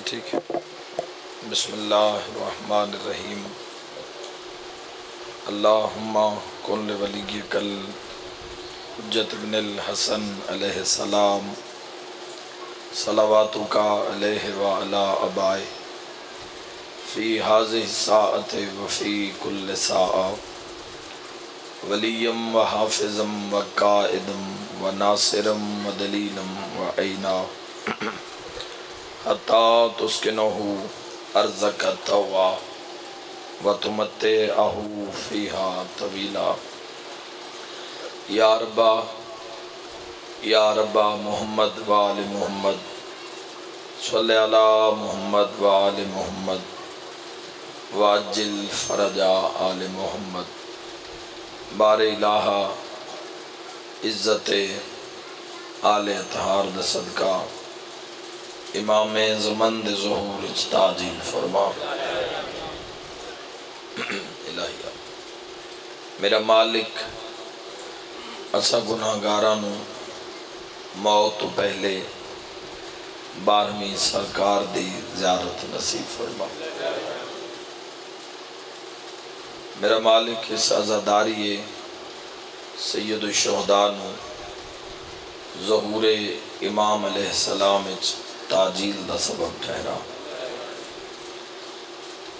ठीक है। बसमीम अल्लाहुम्मा कुल वली कल हजत बिन हसन अलैहिस्सलाम सलावातु का अबाए फ़ी हाज़िह साअत व फ़ी कुल्ल साअ। वलीयम व हाफिज़म व काइदम व नासिरम व दलीलम व ऐना। हता तुस्किनहु अर्ज़क तवा व तुमते आहू फ़ीहा तवीला। या रब्बा या रब्बा मोहम्मद वाल मोहम्मद सल मोहम्मद वाल मोहम्मद, वाजिल फरजा आल मोहम्मद। बार इज़्ज़त, आल सदका। इमाम ज़मंद ज़हूर ताजील, फरमा। मेरा मालिक असा गुनाहगारा मौत तो पहले बारहवीं सरकार दी जियारत नसीब फरमा। मेरा मालिक इस आज़ादारी सैयद शहदा जहूर इमाम सलाम ताजील का सबब ठहरा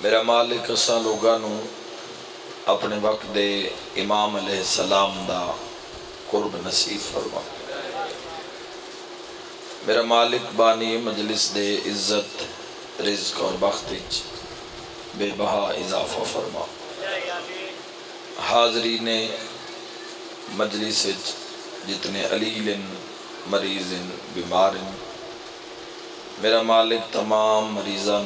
मेरा मालिक असा लोगों अपने वक्त दे इमाम सलाम का कुर्ब नसीब फरमा मेरा मालिक बानी मजलिस दे इज़्ज़त रिज्क और बख्त बेबहा इजाफा फरमा हाजरी ने मजलिस जितने अलीलिन मरीजिन बीमारिन मेरा मालिक तमाम मरीजा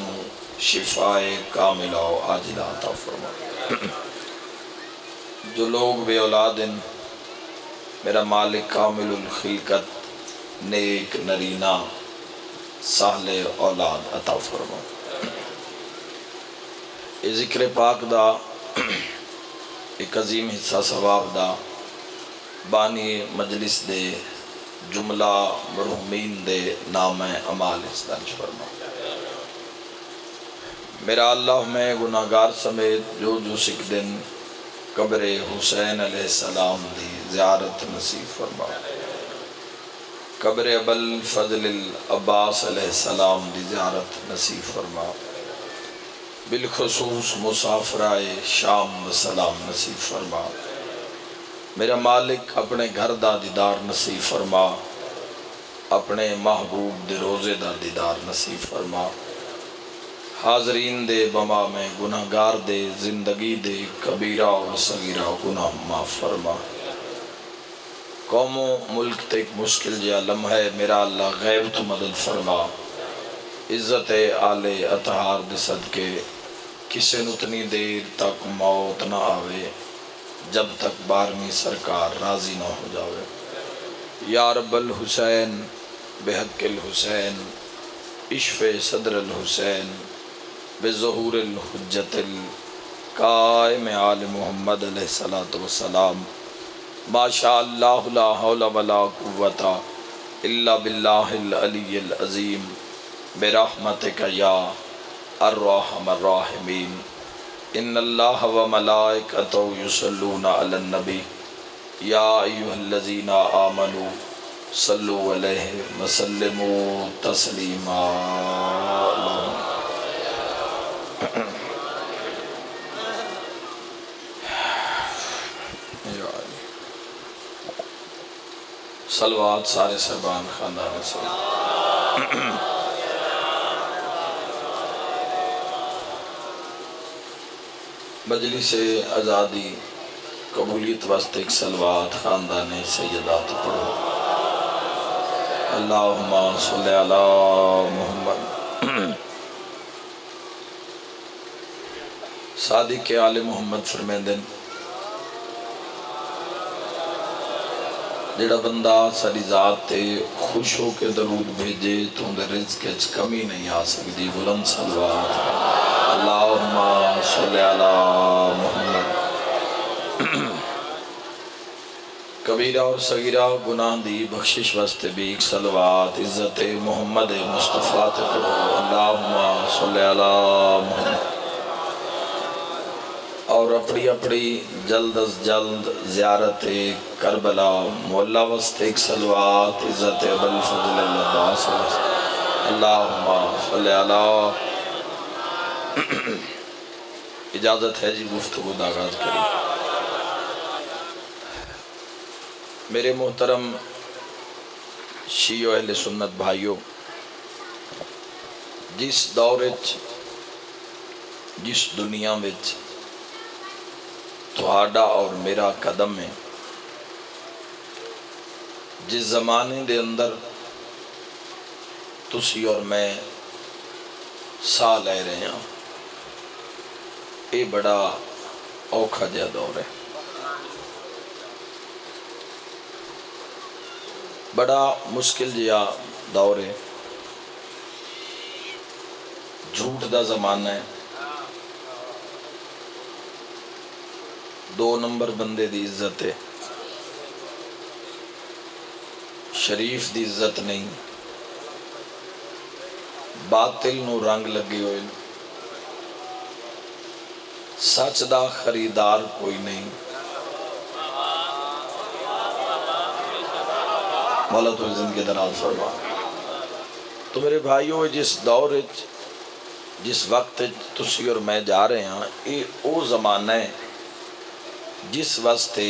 शिफाए कामिला आजिला अता फरमा। जो लोग बे औलादिन मेरा मालिक कामिल नेक नरीना साहले औलाद अता फरमा। ये ज़िक्र पाक दा, एक अजीम हिस्सा सवाब दा, बानी मजलिस दे जुमला मरहूमीन दे नाम अमाल दर्ज फरमा मेरा अल्लाह, में गुनागार समेत जो जो सिख दिन कब्र हुसैन सलाम दी ज़्यारत नसीब फरमा कब्र अबल फजल अब्बास सलाम दी ज़्यारत नसीब फरमा बिलखसूस मुसाफराए शाम सलाम नसीब फरमा मेरा मालिक अपने घर का दीदार नसीब फरमा। अपने महबूब दे रोज़े का दीदार नसीब फरमा। हाजरीन दे बमा में गुनागार दे ज़िंदगी दे कबीरा और सगीरा गुनाह माफ़ फरमा। कौमों, मुल्क तक मुश्किल जहा लम्हा मेरा अल्लाह गैब तो मदद फरमा। इज़्ज़त आले अतहार दे सदके। किसी उतनी देर तक मौत ना आवे। जब तक बारहवीं सरकार राज़ी ना हो जावे। या रब्बल हुसैन बेहकिल हुसैन, इश्फ सदर हुसैन बेजहूर हजतिल कायम आल मोहम्मद सलाम माशा वला कुव्वता इल्ला बिल्लाहिल अलील अज़ीम बेरहमत का या अर्रहमीन इन अल्लाह व मलाइकतहु युसल्लूना अलन नबी। या अय्युहल्लज़ीना आमनू सल्लु अलैहि वसल्लिमु तस्लीमा। सलवात सारे सहबान खानदान से। मजलिस आज़ादी, कबूलियत वास्ते एक सलवात ख़ानदान सैदात पढ़ो। अल्लाह मोहम्मद। सादिक के आल मोहम्मद फरमेंदन जड़ा बंदा सारी जात ते खुश हो के दरूद भेजे तो रिज्क कमी नहीं कबीरा और सगीरा गुनाह दी बख्शिश वास्ते भी सलवात इज़्ज़त मोहम्मद मुस्तफ़ा ते करो अल्लाहुम्मा मुहम्मद और अपनी अपनी जल्द अज जल्द ज़ियारत करबला मोल्ला वस्ते एक सलवात इज़्ज़त अबल फजल अब्बास अल्लाहुम्मा सल्ली अला इजाज़त है जी, गुफ्तगु का आगाज़ करिए मेरे मोहतरम शीयो अहल सुन्नत भाइयों, जिस दौर जिस दुनिया विच थोड़ा और मेरा कदम है, जिस ज़माने के अंदर तुसी और मैं सा ले रहे ये बड़ा औखा जहा दौर है। बड़ा मुश्किल जहा दौर है। झूठ का ज़माना है। दो नंबर बंदे की इज़्ज़त है। शरीफ की इज़्ज़त नहीं। बातिल नु रंग लगे हुए। सच का खरीदार कोई नहीं। मौला तो ज़िंदगी दराज फरमा। तो मेरे भाइयों, जिस दौर जिस वक्त तुम और मैं जा रहे हैं, ये वो ज़माना है जिस वास्ते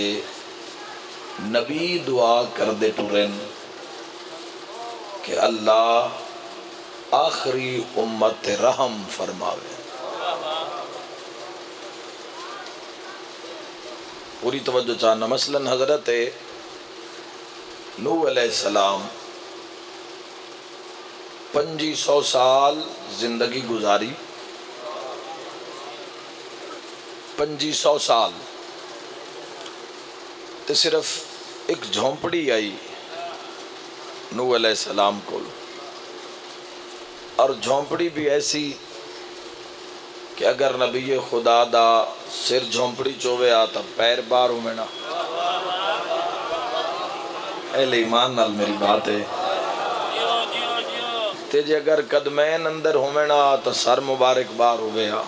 नबी दुआ कर दे टुरन कि अल्लाह आखिरी उम्मत रहम फरमावे। पूरी तवज्जो चाहना मसलन हज़रत नू सलाम पंजी सौ साल ज़िंदगी गुजारी। पंजी सौ साल। तो सिर्फ़ एक झोंपड़ी आई नू सलाम को और झोंपड़ी भी ऐसी कि अगर नबी खुदा दा सिर झोंपड़ी चोवे आ तो पैर बाहर होना एले ईमान नाल मेरी बात है। ते जे अगर कदमैन अंदर होना तो सर मुबारक बार होवे आ।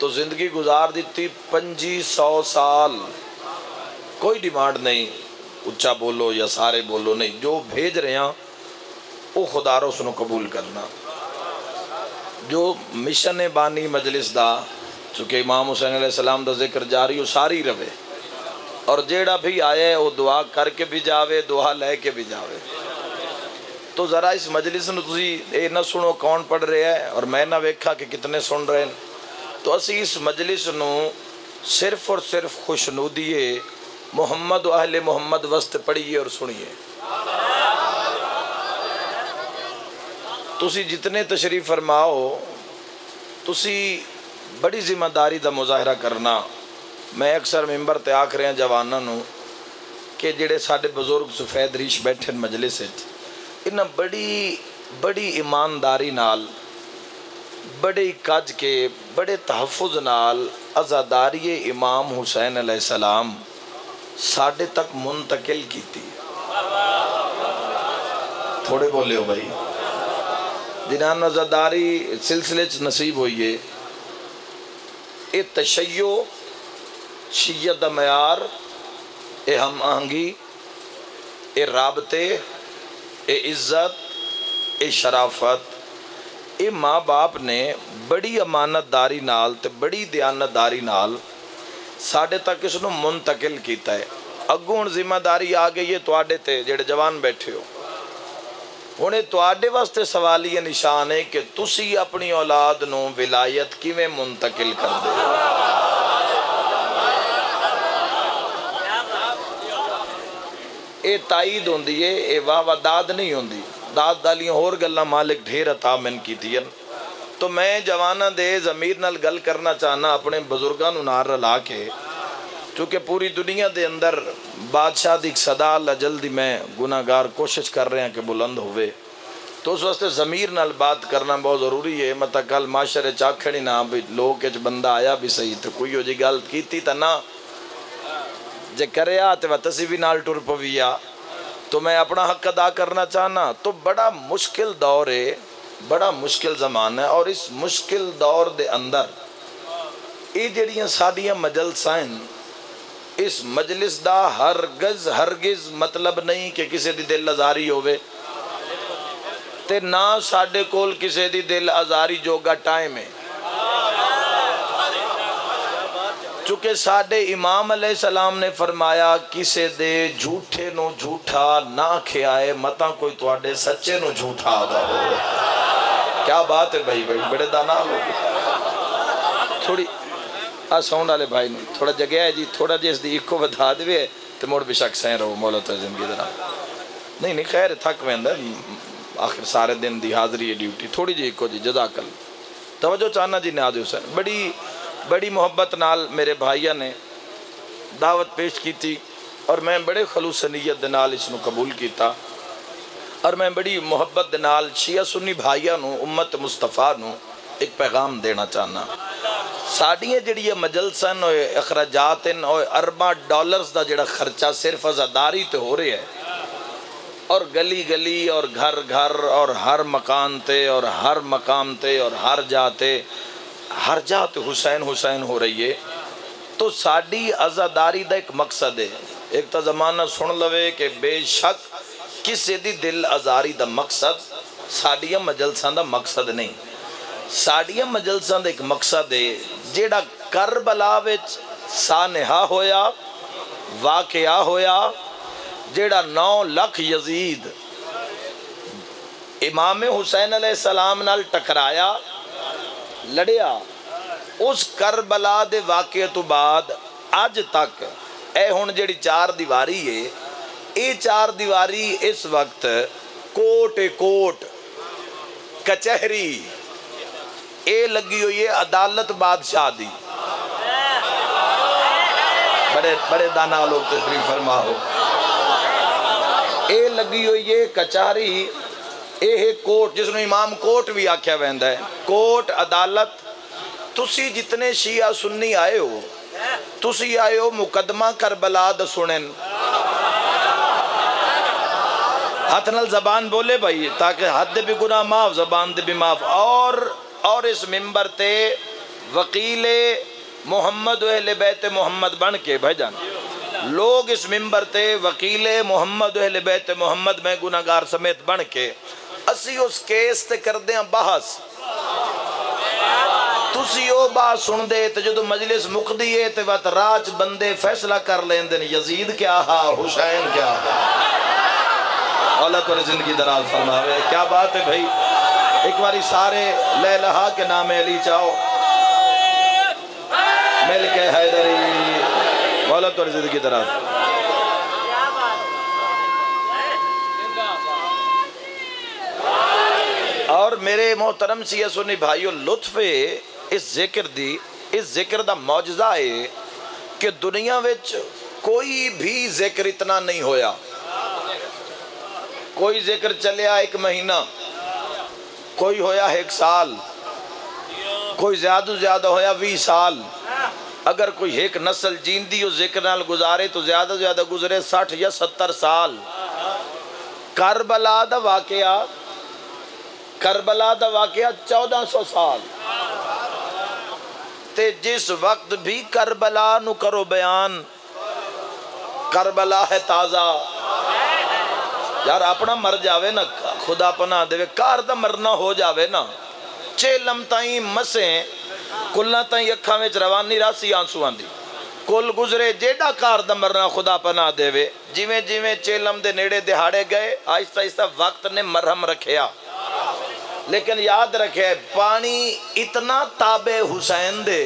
तो ज़िंदगी गुजार दी पंजी सौ साल। कोई डिमांड नहीं, उच्चा बोलो या सारे बोलो नहीं, जो भेज रहे हैं, वो खुदारो उसनों कबूल करना। जो मिशन है बानी मजलिस का चूँकि इमाम हुसैन सलाम का ज़िक्र जारी वो सारी रवे और जेड़ा भी आए वो दुआ करके भी जावे दुआ लैके भी जावे तो ज़रा इस मजलिस ये ना सुनो कौन पढ़ रहा है और मैं ना वेखा कि कितने सुन रहे हैं तो असी इस मजलिस सिर्फ़ और सिर्फ़ खुशनुदीए मोहम्मद अहले मोहम्मद वस्त तुसी जितने तशरीफ़ फरमाओ, तुसी बड़ी ज़िम्मेदारी का मुजाहरा करना। मैं अक्सर मैंबर ते आख रहा जवानों कि जेडे साढ़े बजुर्ग सफ़ेद रीश बैठे मजलिस इन्हें बड़ी बड़ी ईमानदारी बड़े कज के, बड़े तहफुज नाल आज़ादारी इमाम हुसैन सलाम साढ़े तक मुंतकिल की थोड़े बोले हो भाई जिन्हें नजरदारी सिलसिले नसीब हुई है ये तशयो शीयत मैार ये हम आहंगी ये रबते ये इज़्ज़त ये शराफत ये माँ बाप ने बड़ी अमानतदारी नाल ते बड़ी दयानतदारी नाल साढ़े तक इसको मुंतकिल किया है अगू हूँ ज़िम्मेदारी आ गई है थोड़े ते जेडे जवान बैठे हो हूँ थोड़े वास्ते सवाल ये निशान है कि तुसी अपनी औलाद न विलायत किमें मुंतकिल कर दे ये ताईद होंगी है ये वाह वाह नहीं होंगी दाद दालियाँ होर गल् मालिक ढेर अता मैन की तो मैं जवाना दे जमीर नाल गल करना चाहना अपने बजुर्गों नार रला के क्योंकि पूरी दुनिया के अंदर बादशाह की सदा ला जल्दी मैं गुनागार कोशिश कर रहा कि बुलंद होवे। तो उस वास्ते ज़मीर नाल बात करना बहुत ज़रूरी है। मत कल माशरे चाखड़ी ना भी लोग बंदा आया भी सही तो कोई जी गल की ना। जे करया तो तसी भी नाल टुर पविया। तो मैं अपना हक अदा करना चाहना। तो बड़ा मुश्किल दौर है, बड़ा मुश्किल जमाना है और इस मुश्किल दौर दे अंदर ये जड़िया साड़ियाँ मजलसा इस मजलिस का हरगज हरगिज मतलब नहीं कि किसी की दिल आजारी ते ना की दिल आजारी जोगा टाइम है। चूँकि साडे इमाम सलाम ने फरमाया, किसे दे झूठे नो झूठा ना खियाए, मता कोई थोड़े सच्चे नो झूठा हो क्या बात है भाई दाना आ साउंड वाले भाई थोड़ा जगह है जी थोड़ा जिस दी इको बता दे तो मुड़ बेशक सह रहो मौला तो ज़िंदगी दरा नहीं नहीं खैर थक वेंदा आखिर सारे दिन की हाजरी है ड्यूटी थोड़ी जी इको जी जदाकल तवजो चाहना जी नाज हुसैन बड़ी बड़ी मुहब्बत नाल मेरे भाइयों ने दावत पेश की और मैं बड़े खलूस नीयत के नाल इसनों कबूल किया और मैं बड़ी मुहब्बत शिया सुन्नी भाइयों उम्मत मुस्तफ़ा एक पैगाम देना चाहना साड़ियाँ जड़िया मजलसन अखराजात और अरबा डॉलर्स का जोड़ा खर्चा सिर्फ़ अजादारी तो हो रहा है। और गली गली और घर घर और हर मकान ते, और हर मकाम ते, और हर जाते हर जात हुसैन हुसैन हो रही है। तो साड़ी आज़ादारी का एक मकसद है। एक तो जमाना सुन लवे कि बेशक किसी की दिल आजारी का मकसद, साड़िया मजलसा का मकसद नहीं। साड़िया मजलसा का एक मकसद है जोड़ा करबला सा निहा होया वाकया होया जेड़ा नौ लख यजीद इमाम हुसैन सलाम नाल टकराया लड़िया उस करबला के वाक़े तो बाद अज तक ए हूँ जी चार दीवारी है ये चार दीवारी इस वक्त कोट कोट कचहरी ये लगी हुई है अदालत बादशाह दी बड़े बड़े दाना लोग तस्वीर फरमाओ ये लगी हुई है कचहरी ਇਹ ਕੋਰਟ ਜਿਸ ਨੂੰ ਇਮਾਮ ਕੋਰਟ ਵੀ ਆਖਿਆ ਜਾਂਦਾ ਹੈ ਕੋਰਟ ਅਦਾਲਤ ਤੁਸੀਂ ਜਿਤਨੇ ਸ਼ੀਆ ਸੁੰਨੀ ਆਏ ਹੋ ਤੁਸੀਂ ਆਏ ਹੋ ਮੁਕਦਮਾ ਕਰਬਲਾ ਦਾ ਸੁਣਨ हाथ नल जबान बोले भाई ताकि हद भी गुना माफ जबान दे भी माफ और और इस मिंबर ते वकील मोहम्मद अहले बैत मोहम्मद बन के भाईजान लोग इस मिंबर ते वकील मोहम्मद अहले बैत मोहम्मद में गुनागार समेत बन के ਅਸੀਂ ਉਸ ਕੇਸ ਤੇ ਕਰਦੇ ਆਂ ਬਹਸ ਤੁਸੀਂ ਉਹ ਬਾਤ ਸੁਣਦੇ ਤੇ ਜਦੋਂ ਮਜਲਿਸ ਮੁਕਦੀ ਏ ਤੇ ਵਤ ਰਾਜ ਬੰਦੇ ਫੈਸਲਾ ਕਰ ਲੈਂਦੇ ਨੇ ਯਜ਼ੀਦ ਕਿਆ ਹਾ ਹੁਸੈਨ ਕਿਆ अल्लाह तुम जिंदगी दराज फरमावे क्या बात है भाई एक बार सारे ले लहा के नाम अली चाहो मिल के हैदरी मौला तुम ज़िंदगी दराज और मेरे मोहतरम सी सुनी भाइयों, लुत्फ इस ज़िक्र दी, इस ज़िक्र का मौजदा है कि दुनिया विच कोई भी ज़िक्र इतना नहीं होया। कोई ज़िक्र चलिया एक महीना। कोई होया एक साल, कोई ज़्यादा ज़्यादा होया भी साल। अगर कोई एक नस्ल जींदी उस ज़िक्र गुजारे तो ज़्यादा ज़्यादा गुजरे सठ या सत्तर साल। करबला का वाकया, करबला का वाकया चौदह सौ साल। ते जिस वक्त भी करबला नु करो बयान, करबला है ताज़ा। यार, अपना मर जावे ना खुदा पना दे घर तो मरना हो जावे ना। चेलम ताई मसे, कुल्ला ताई अखा में रवानी रासी आँसू आंदी कुल गुजरे, जेड़ा घर का मरना खुदा पना देवे जिमें जिमें चेलम दे नेड़े दिहाड़े गए, आहिस्ता आहिस्ता वक्त ने मरहम रखिया लेकिन याद रखे, पानी इतना ताबे हुसैन दे।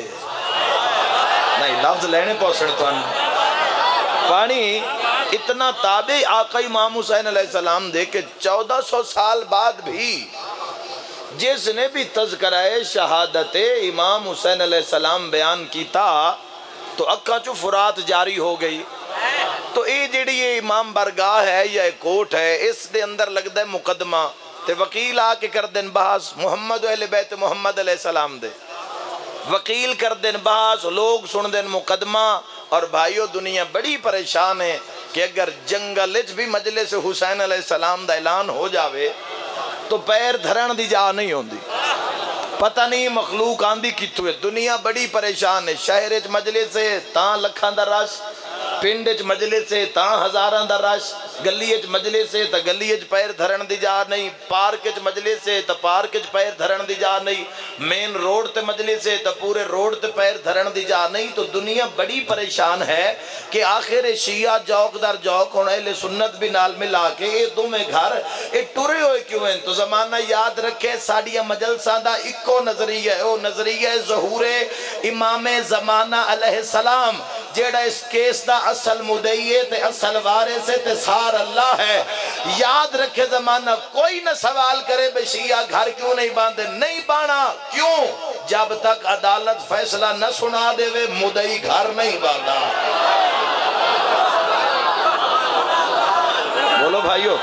नहीं, लफ्ज लेने पहुँचने तुम पानी इतना ताबे आका इमाम हुसैन सलाम दे के चौदह सौ साल बाद भी जिसने भी तस्करा शहादत इमाम हुसैन सलाम बयान किया तो अक्का चु फुरात जारी हो गई। तो ये जी इमाम बरगाह है या कोर्ट है इस दे अंदर लगता है मुकदमा तो वकील आके कर दिन बहस, मुहम्मद बैत मुहम्मद सलाम दे। वकील कर दिन बहस, लोग सुन दिन मुकदमा और भाइयों, दुनिया बड़ी परेशान है कि अगर जंगल भी मजले से हुसैन सलाम का ऐलान हो जावे तो पैर धरण की जा नहीं होती पता नहीं मखलूक आंदी है। दुनिया बड़ी परेशान है। शहर मजले से ता लखा का रश, पिंड च मजले से ता हजारा का रश। गली मजले से तो गली पैर धरण की जा नहीं। पार्क मजले से तो पार्क पैर धरण की जा नहीं। मेन रोड ते मजले से तो पूरे रोड ते पैर धरण की जा नहीं। तो दुनिया बड़ी परेशान है कि आखिर शिया जौकदार जौक होने सुन्नत भी नाल मिला के ये दोवें घर, ये टुरे हुए क्यों हैं? तो जमाना याद रखे, साड़िया मजलसा का इको नज़रिया है। वो नज़रिया जहूरे इमामे जमाना अलैहिस्सलाम जेड़ा इस केस का असल मुदई है असल वारिस है ते सार अल्लाह है। याद रखे जमाना, कोई ना सवाल करे बशिया घर क्यों नहीं बांधे? नहीं बाना क्यों? जब तक अदालत फैसला न सुना देवे, मुदई घर नहीं बांधा। बोलो भाइयों।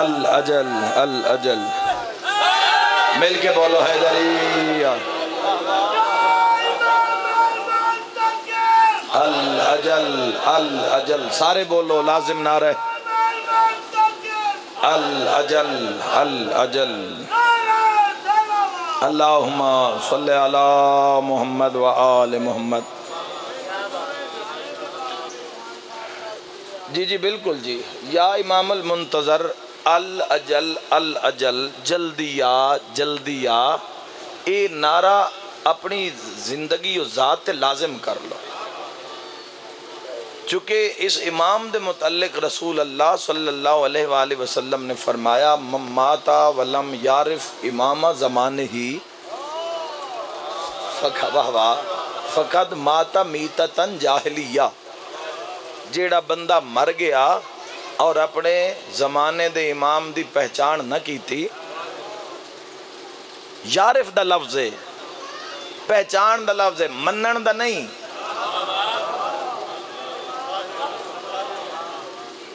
अल अजल अल अजल। मिल के बोलो, हैदरिया। अजल, अल अजल। सारे बोलो, लाजिम ना रहे। अल अजल अल अजल। अल्लाहुम्मा मोहम्मद व आल मोहम्मद। जी जी, बिल्कुल जी। या इमाम मुंतज़र, अल अजल अल अजल। जल्दिया जल्दिया ये नारा अपनी ज़िंदगी और ज़ात लाजिम कर लो। चूँकि इस इमाम के मुतलक रसूल अल्लाह अलैहि वसल्लम ने फरमाया माता वलम यारिफ इमाम ज़मान ही फ़कद माता मीता तन जाहलिया। जेड़ा बंदा मर गया और अपने ज़माने दे इमाम की पहचान न की थी यारिफ द लफ्ज़ है, पहचान द लफ्ज़ है मनण द नहीं।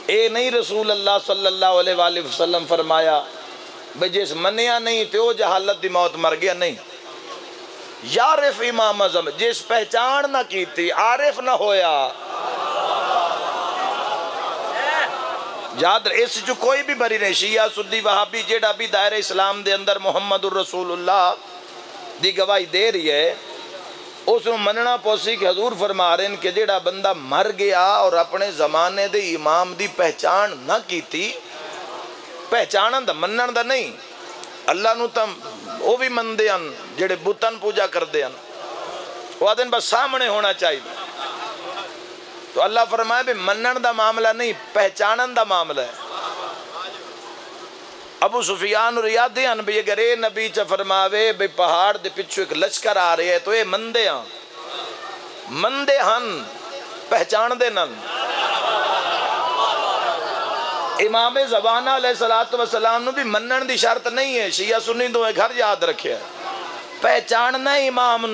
ए नहीं रसूल अल्लाह सल्लल्लाहु अलैहि वसल्लम फरमाया, भाई जिस मनिया नहीं तो जहालत की मौत मर गया नहीं। यारिफ इमाम अजम, जिस पहचान ना की आरिफ ना होया। याद, इस चु कोई भी बरी नहीं, शिया सुद्दी वहाबी, जेड़ा भी दायरे इस्लाम दे अंदर मुहम्मद रसूलुल्लाह दी गवाही दे रही है उस मनना पोसी कि हजूर फरमा रहे हैं कि जेड़ा बंदा मर गया और अपने जमाने दे इमाम दी पहचान न की थी पहचान दा मनन दा नहीं अल्लाह नु तो वो भी मनते हैं जेड़े बुतन पूजा करते हैं वो आदन बस सामने होना चाहिए तो अल्लाह फरमाए भी मनन का मामला नहीं पहचानन का मामला है अबू सुफियान रियादे हैं भी अगर ये नबी च फरमावे भी पहाड़ के पिछू एक लश्कर आ रहे है तो ये मंदे हैं। मंदे हन पहचानते नन। इमाम जबाना सलात वसलाम भी मनन की शर्त नहीं है, शिया सुनी दो घर याद रखे पहचानना इमाम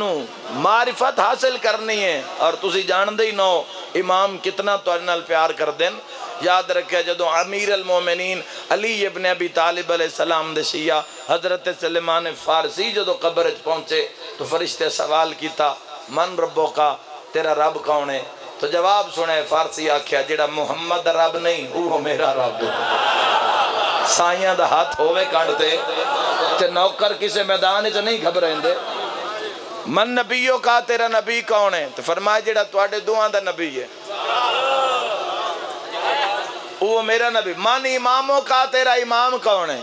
मारिफत हासिल करनी है, और तुम जानते ही नो इमाम कितना तुम प्यार कर देन याद रखे जो अमीर अलमोमिन अली इबन अबी तालिब सलाम दे शिया हज़रत सलेमान फारसी जो कब्र पहुँचे तो फरिश्ते सवाल किया मन रबो का, तेरा रब कौन है? तो जवाब सुने, फारसी आख्या, जड़ा मुहम्मद रब नहीं वो मेरा रब साइया का हाथ होवे कणते ते नौकर किसी मैदान च नहीं घबराते मन नबीओ का, तेरा नबी कौन है? तो फरमाया जड़ा थोड़े दुआ का नबी है। वो मेरा नबी मन इमामों का तेरा इमाम कौन है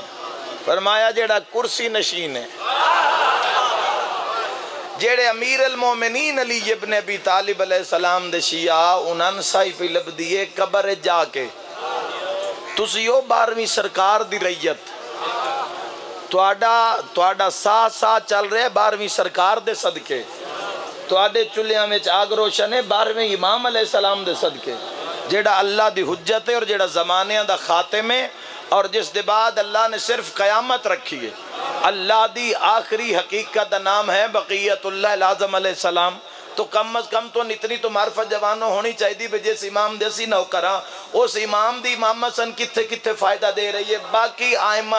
फरमाया जेड़ा कुर्सी नशीन है जेड़े अमीर अल मोमिनीन अली इब्न अबी तालिब सलाम दे शिया उन्हन साई पी लभदी है कबर जाके तुसी ओ 12वीं सरकार दी रैयत ਤੁਹਾਡਾ ਤੁਹਾਡਾ ਸਾਹ ਸਾਹ ਚੱਲ ਰਿਹਾ 12ਵੀਂ ਸਰਕਾਰ ਦੇ ਸਦਕੇ ਤੁਹਾਡੇ ਚੁੱਲ੍ਹਿਆਂ ਵਿੱਚ ਆਗ ਰੋਸ਼ਨ ਹੈ 12ਵੇਂ ਇਮਾਮ ਅਲੈਹ ਸਲਾਮ ਦੇ ਸਦਕੇ जेड़ा अल्लाह की हुज्जत है और जेड़ा जमानिया का खातिम है और जिस दे बाद अल्लाह ने सिर्फ़ कयामत रखी है। अल्लाह की आखिरी हकीकत का नाम है बकीयतुल्लाजम सलाम। तो कम अज कम तो इतनी तो मार्फत जवानों होनी चाहिए भी जिस इमाम दे असी नौकर उस इमाम दी इमामत सन कितने कितने फ़ायदा दे रही है बाकी आयमा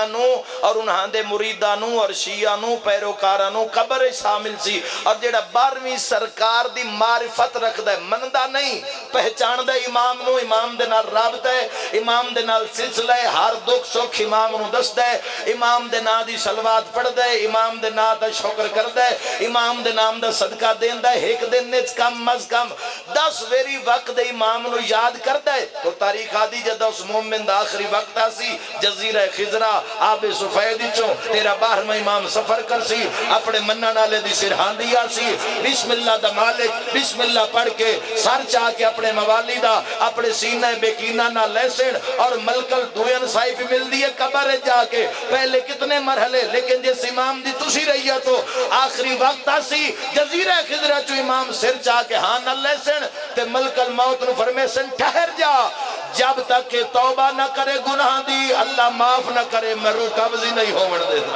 और उन्होंने मुरीदा और शिया पैरोकारा कबर शामिल सी और जेड़ा बारहवीं सरकार दी मारिफत रखता है मनता नहीं पहचानता इमाम नु इमाम दे नाल राबता है इमाम दे नाल सिलसिला है हर दुख सुख इमाम नु दसदा है इमाम दे नाम दी सलवात पढ़दा है इमाम दे नाम दा शुक्र करदा है इमाम दे नाम दा सदका देंदा है एक दिन कम अज कम। 10 वेरी वक्त इमाम याद करदा है तो तारीख आदि जद उस मोमिन दा आखिरी वक्त आसी जजीरा खिजरा, आबे सुफैद चो तेरा बारहवां इमाम सफ़र कर सी, अपने मन्नण वाले दी सिरहांदी आसी बिस्मिल्लाह दा मालिक, बिस्मिल्लाह पढ़ के सर चा के अपने मवाली दा, अपने सीने बेकीना ना लहसन और मलकल दुयन साहिब मिलती है कबर जाके पहले कितने मरहले, लेकिन जिस इमाम दी तुसी रही तो आखिरी वक्त आसी जजीरा खिजरा चो इमाम सिर चा के हाँ न लहसन ते मलकल मौत नु फरमेसन ठहर जा। जब तक के तौबा न करे गुनाह दी, अल्लाह माफ़ न करे, मरू कब्ज ही नहीं होवन देता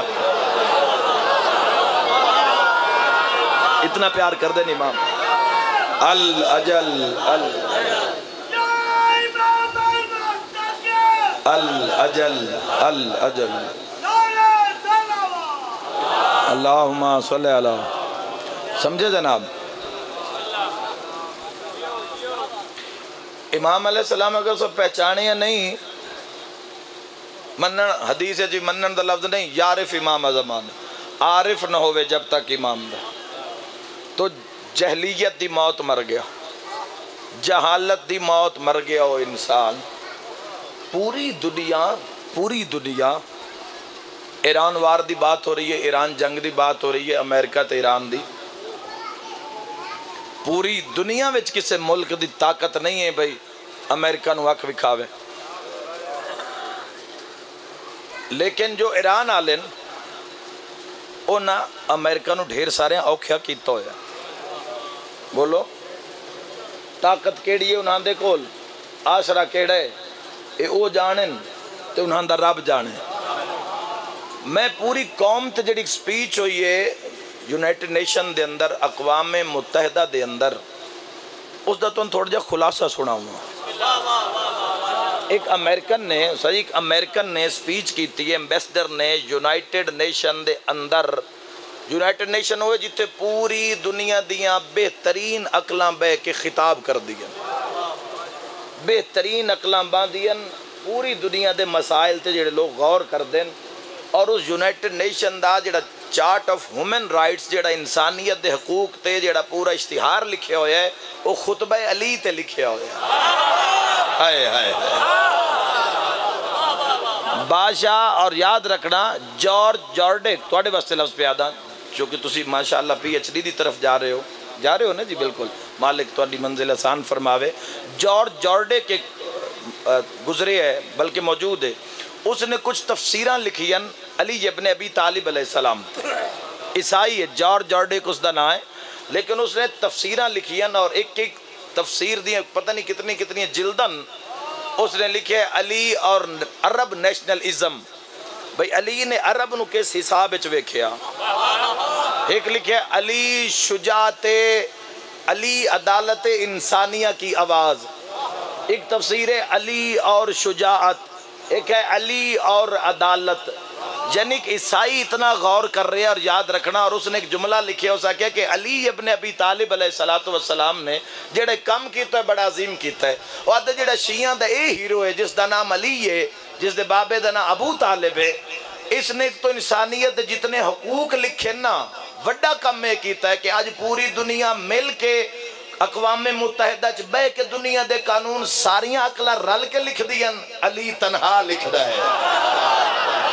इतना प्यार कर दे इमाम अल अजल, अल। अल अजल अल अजल। अल्लाह समझे जनाब? इमाम सलाम अगर सब पहचाने या नहीं मनन हदीस है जी मनन का लफ्ज नहीं, यारिफ इमाम अजमान। आरिफ न हो जब तक इमाम दा। तो जहलीयत की मौत मर गया। जहालत की मौत मर गया वो इंसान। पूरी दुनिया पूरी दुनिया, ईरान वार की बात हो रही है, ईरान जंग की बात हो रही है, अमेरिका तो ईरान की पूरी दुनिया में किसी मुल्क की ताकत नहीं है भाई, अमेरिका अख विखावे। लेकिन जो ईरान आले उन्हें अमेरिका ढेर सारे औख्या किया हो बोलो, ताकत केड़ी है उन्होंने कोल? आसरा केड़ा है? ये वो जाने तो उन्होंने रब जाने। मैं पूरी कौम तो जी स्पीच हुई है अंदर, अकवाम मुतहदा के अंदर। उसका तुम थोड़ा जहा खुलासा सुनाऊँगा। एक अमेरिकन ने सही एक अमेरिकन ने स्पीच की थी एंबेसडर ने यूनाइटेड नेशन के अंदर। यूनाइटेड नेशन हो जिथे पूरी दुनिया दियाँ बेहतरीन अकल बह के खिताब कर दिया बेहतरीन अकल बहदियन पूरी दुनिया के मसाइल से जोड़े लोग गौर करते हैं और उस यूनाइटेड नेशन का ह्यूमन राइट्स जो इंसानियत के हकूक से जो पूरा इश्तिहार लिखे हुआ है वो खुतब अली ते लिखे हुआ हाय बादशाह, और याद रखना, जॉर्ज जॉर्डे थोड़े वास्ते लफ्ज पे आदा क्योंकि तुम माशाला पी एच डी की तरफ़ जा रहे हो। जा रहे हो ना जी, बिल्कुल। मालिक थोड़ी मंजिल आसान फरमावे। जॉर्ज जॉर्डे के गुजरे है, बल्कि मौजूद है। उसने कुछ तफसीर लिखियन अली जबन अबी तालिब सलाम। ईसाई है, जॉर्ज जॉर्डिक उसका नाम है, लेकिन उसने तफसीर लिखिया और एक एक तफसीर दी पता नहीं कितनी कितनी जिल्दन उसने लिखे अली और अरब नैशनल इज़म भाई, अली ने अरब न किस हिसाब वेख्या? एक लिखे अली शुजाते, अली अदालत इंसानिया की आवाज़। एक तफसीर अली और शुजात। एक है, अली और अदालत। यानी कि ईसाई इतना गौर कर रहे हैं और याद रखना, और उसने एक जुमला लिखे हो सके कि अली अपने अबी तालिब सलाम ने जेड़े कम किया बड़ा अजीम किया है। और अद जो शिया का यह हीरो है जिसका नाम अली है जिसके बाबे का नाम अबू तालिब है, इसने तो इंसानियत जितने हकूक लिखे ना व्डा कम यह किया है कि अज पूरी दुनिया मिल के अकवाम मुतहदा च बह के दुनिया के कानून सारिया अकल रल के लिख दियन अली तनहा लिखता है।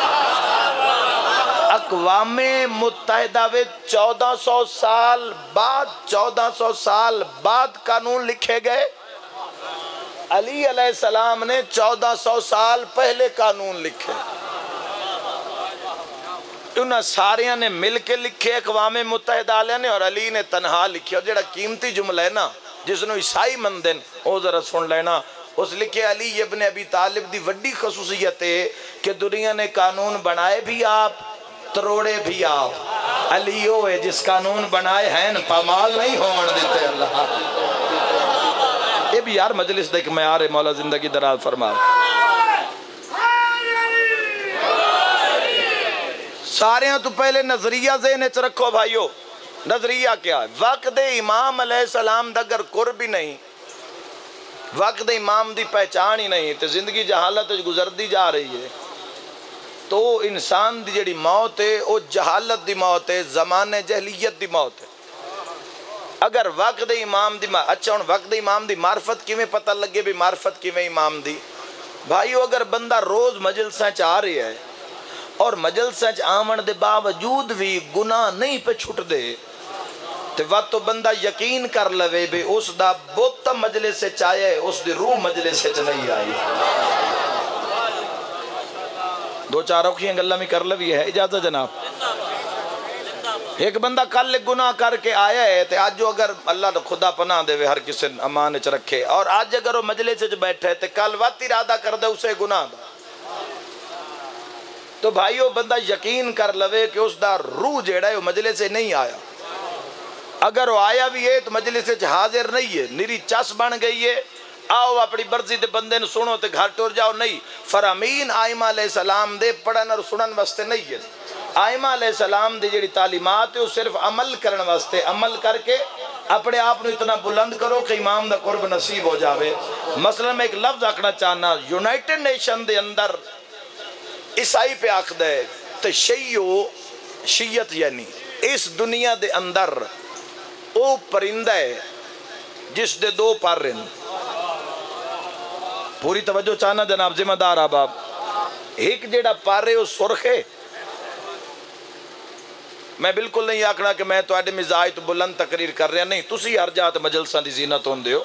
अकवाम मुतहदा चौदह सौ साल बाद, चौदह सौ साल बाद कानून लिखे गए। अली सलाम ने चौदह सौ साल पहले कानून लिखे। उन्हें सारिया ने मिल के लिखे अकवाम मुतहदा ने, और अली ने तनहा लिखे। और जो कीमती जुमला है ना, जिसनों ईसाई मनते हैं वो जरा सुन लेना। उस लिखे अली इबन अभी तालिब की वही खसूसियत है कि दुनिया ने कानून बनाए भी आप तरोड़े भी आप। अली वो है जिस कानून बनाए हैं, पामाल नहीं होवन देते अल्लाह। ये भी यार मजलिस देख, मैं आ रहे मौला ज़िंदगी दराज फरमा। सारे तो पहले नज़रिया जेन च रखो भाइयों। नज़रिया क्या है? वक्त इमाम सलाम दगर कुर भी नहीं, वक्त इमाम की पहचान ही नहीं तो ज़िंदगी जहालत गुजरती जा रही है। तो इंसान की जी मौत है वह जहालत की मौत है जमाने जहलीयत की मौत है अगर वक्त इमाम की अच्छा हूँ वक्त इमाम की मार्फत किमें पता लगे भी मार्फत किमें इमाम की भाई अगर बंदा रोज़ मजलसा च आ रहा है और मजलसा च आवन के बावजूद भी गुनाह नहीं पे छुटते तो वह तो बंदा यकीन कर लवे भी उसका बुत मजले से आया उसकी रूह मजले से नहीं आई दो चार औखियाँ गल भी कर लवी है। इजाज़त जनाब। एक बंदा कल गुनाह करके आया है तो अज अगर अल्लाह खुदा पना दे हर किसी अमान च रखे। और अज अगर वो मजले च बैठे तो कल वत इरादा कर दे उसे गुनाह का तो भाई, वो बंदा यकीन कर लवे कि उसका रूह जेड़ा है मजले से नहीं आया। अगर वो आया भी है तो मजलिस हाजिर नहीं है। निरी चस बन गई है। आओ अपनी मर्ज़ी के बंदे सुनो तो घर टुर जाओ। नहीं, फरामीन आयमा सलाम दे पढ़न और सुनन वास्ते नहीं है। आयमा सलाम की जी तालीमत है सिर्फ़ अमल करने वास्ते, अमल करके अपने आप में इतना बुलंद करो कि इमाम का कुर्ब नसीब हो जाए मसलन मैं एक लफ्ज आखना चाहना यूनाइटेड नेशन के अंदर ईसाई पे आखद है तो शईयो शीयत यानी इस दुनिया के अंदर वो परिंदा है जिस दे दो पर पूरी तवज्जो चाहना जनाब, जिम्मेदार आ बाप एक जेड़ा पर है सुरख है। मैं बिल्कुल नहीं आखना कि मैं तो मिजाज तो बुलंद तकरीर कर रहा। नहीं तुम हर जात मजलसा की जीनत होंगे हो।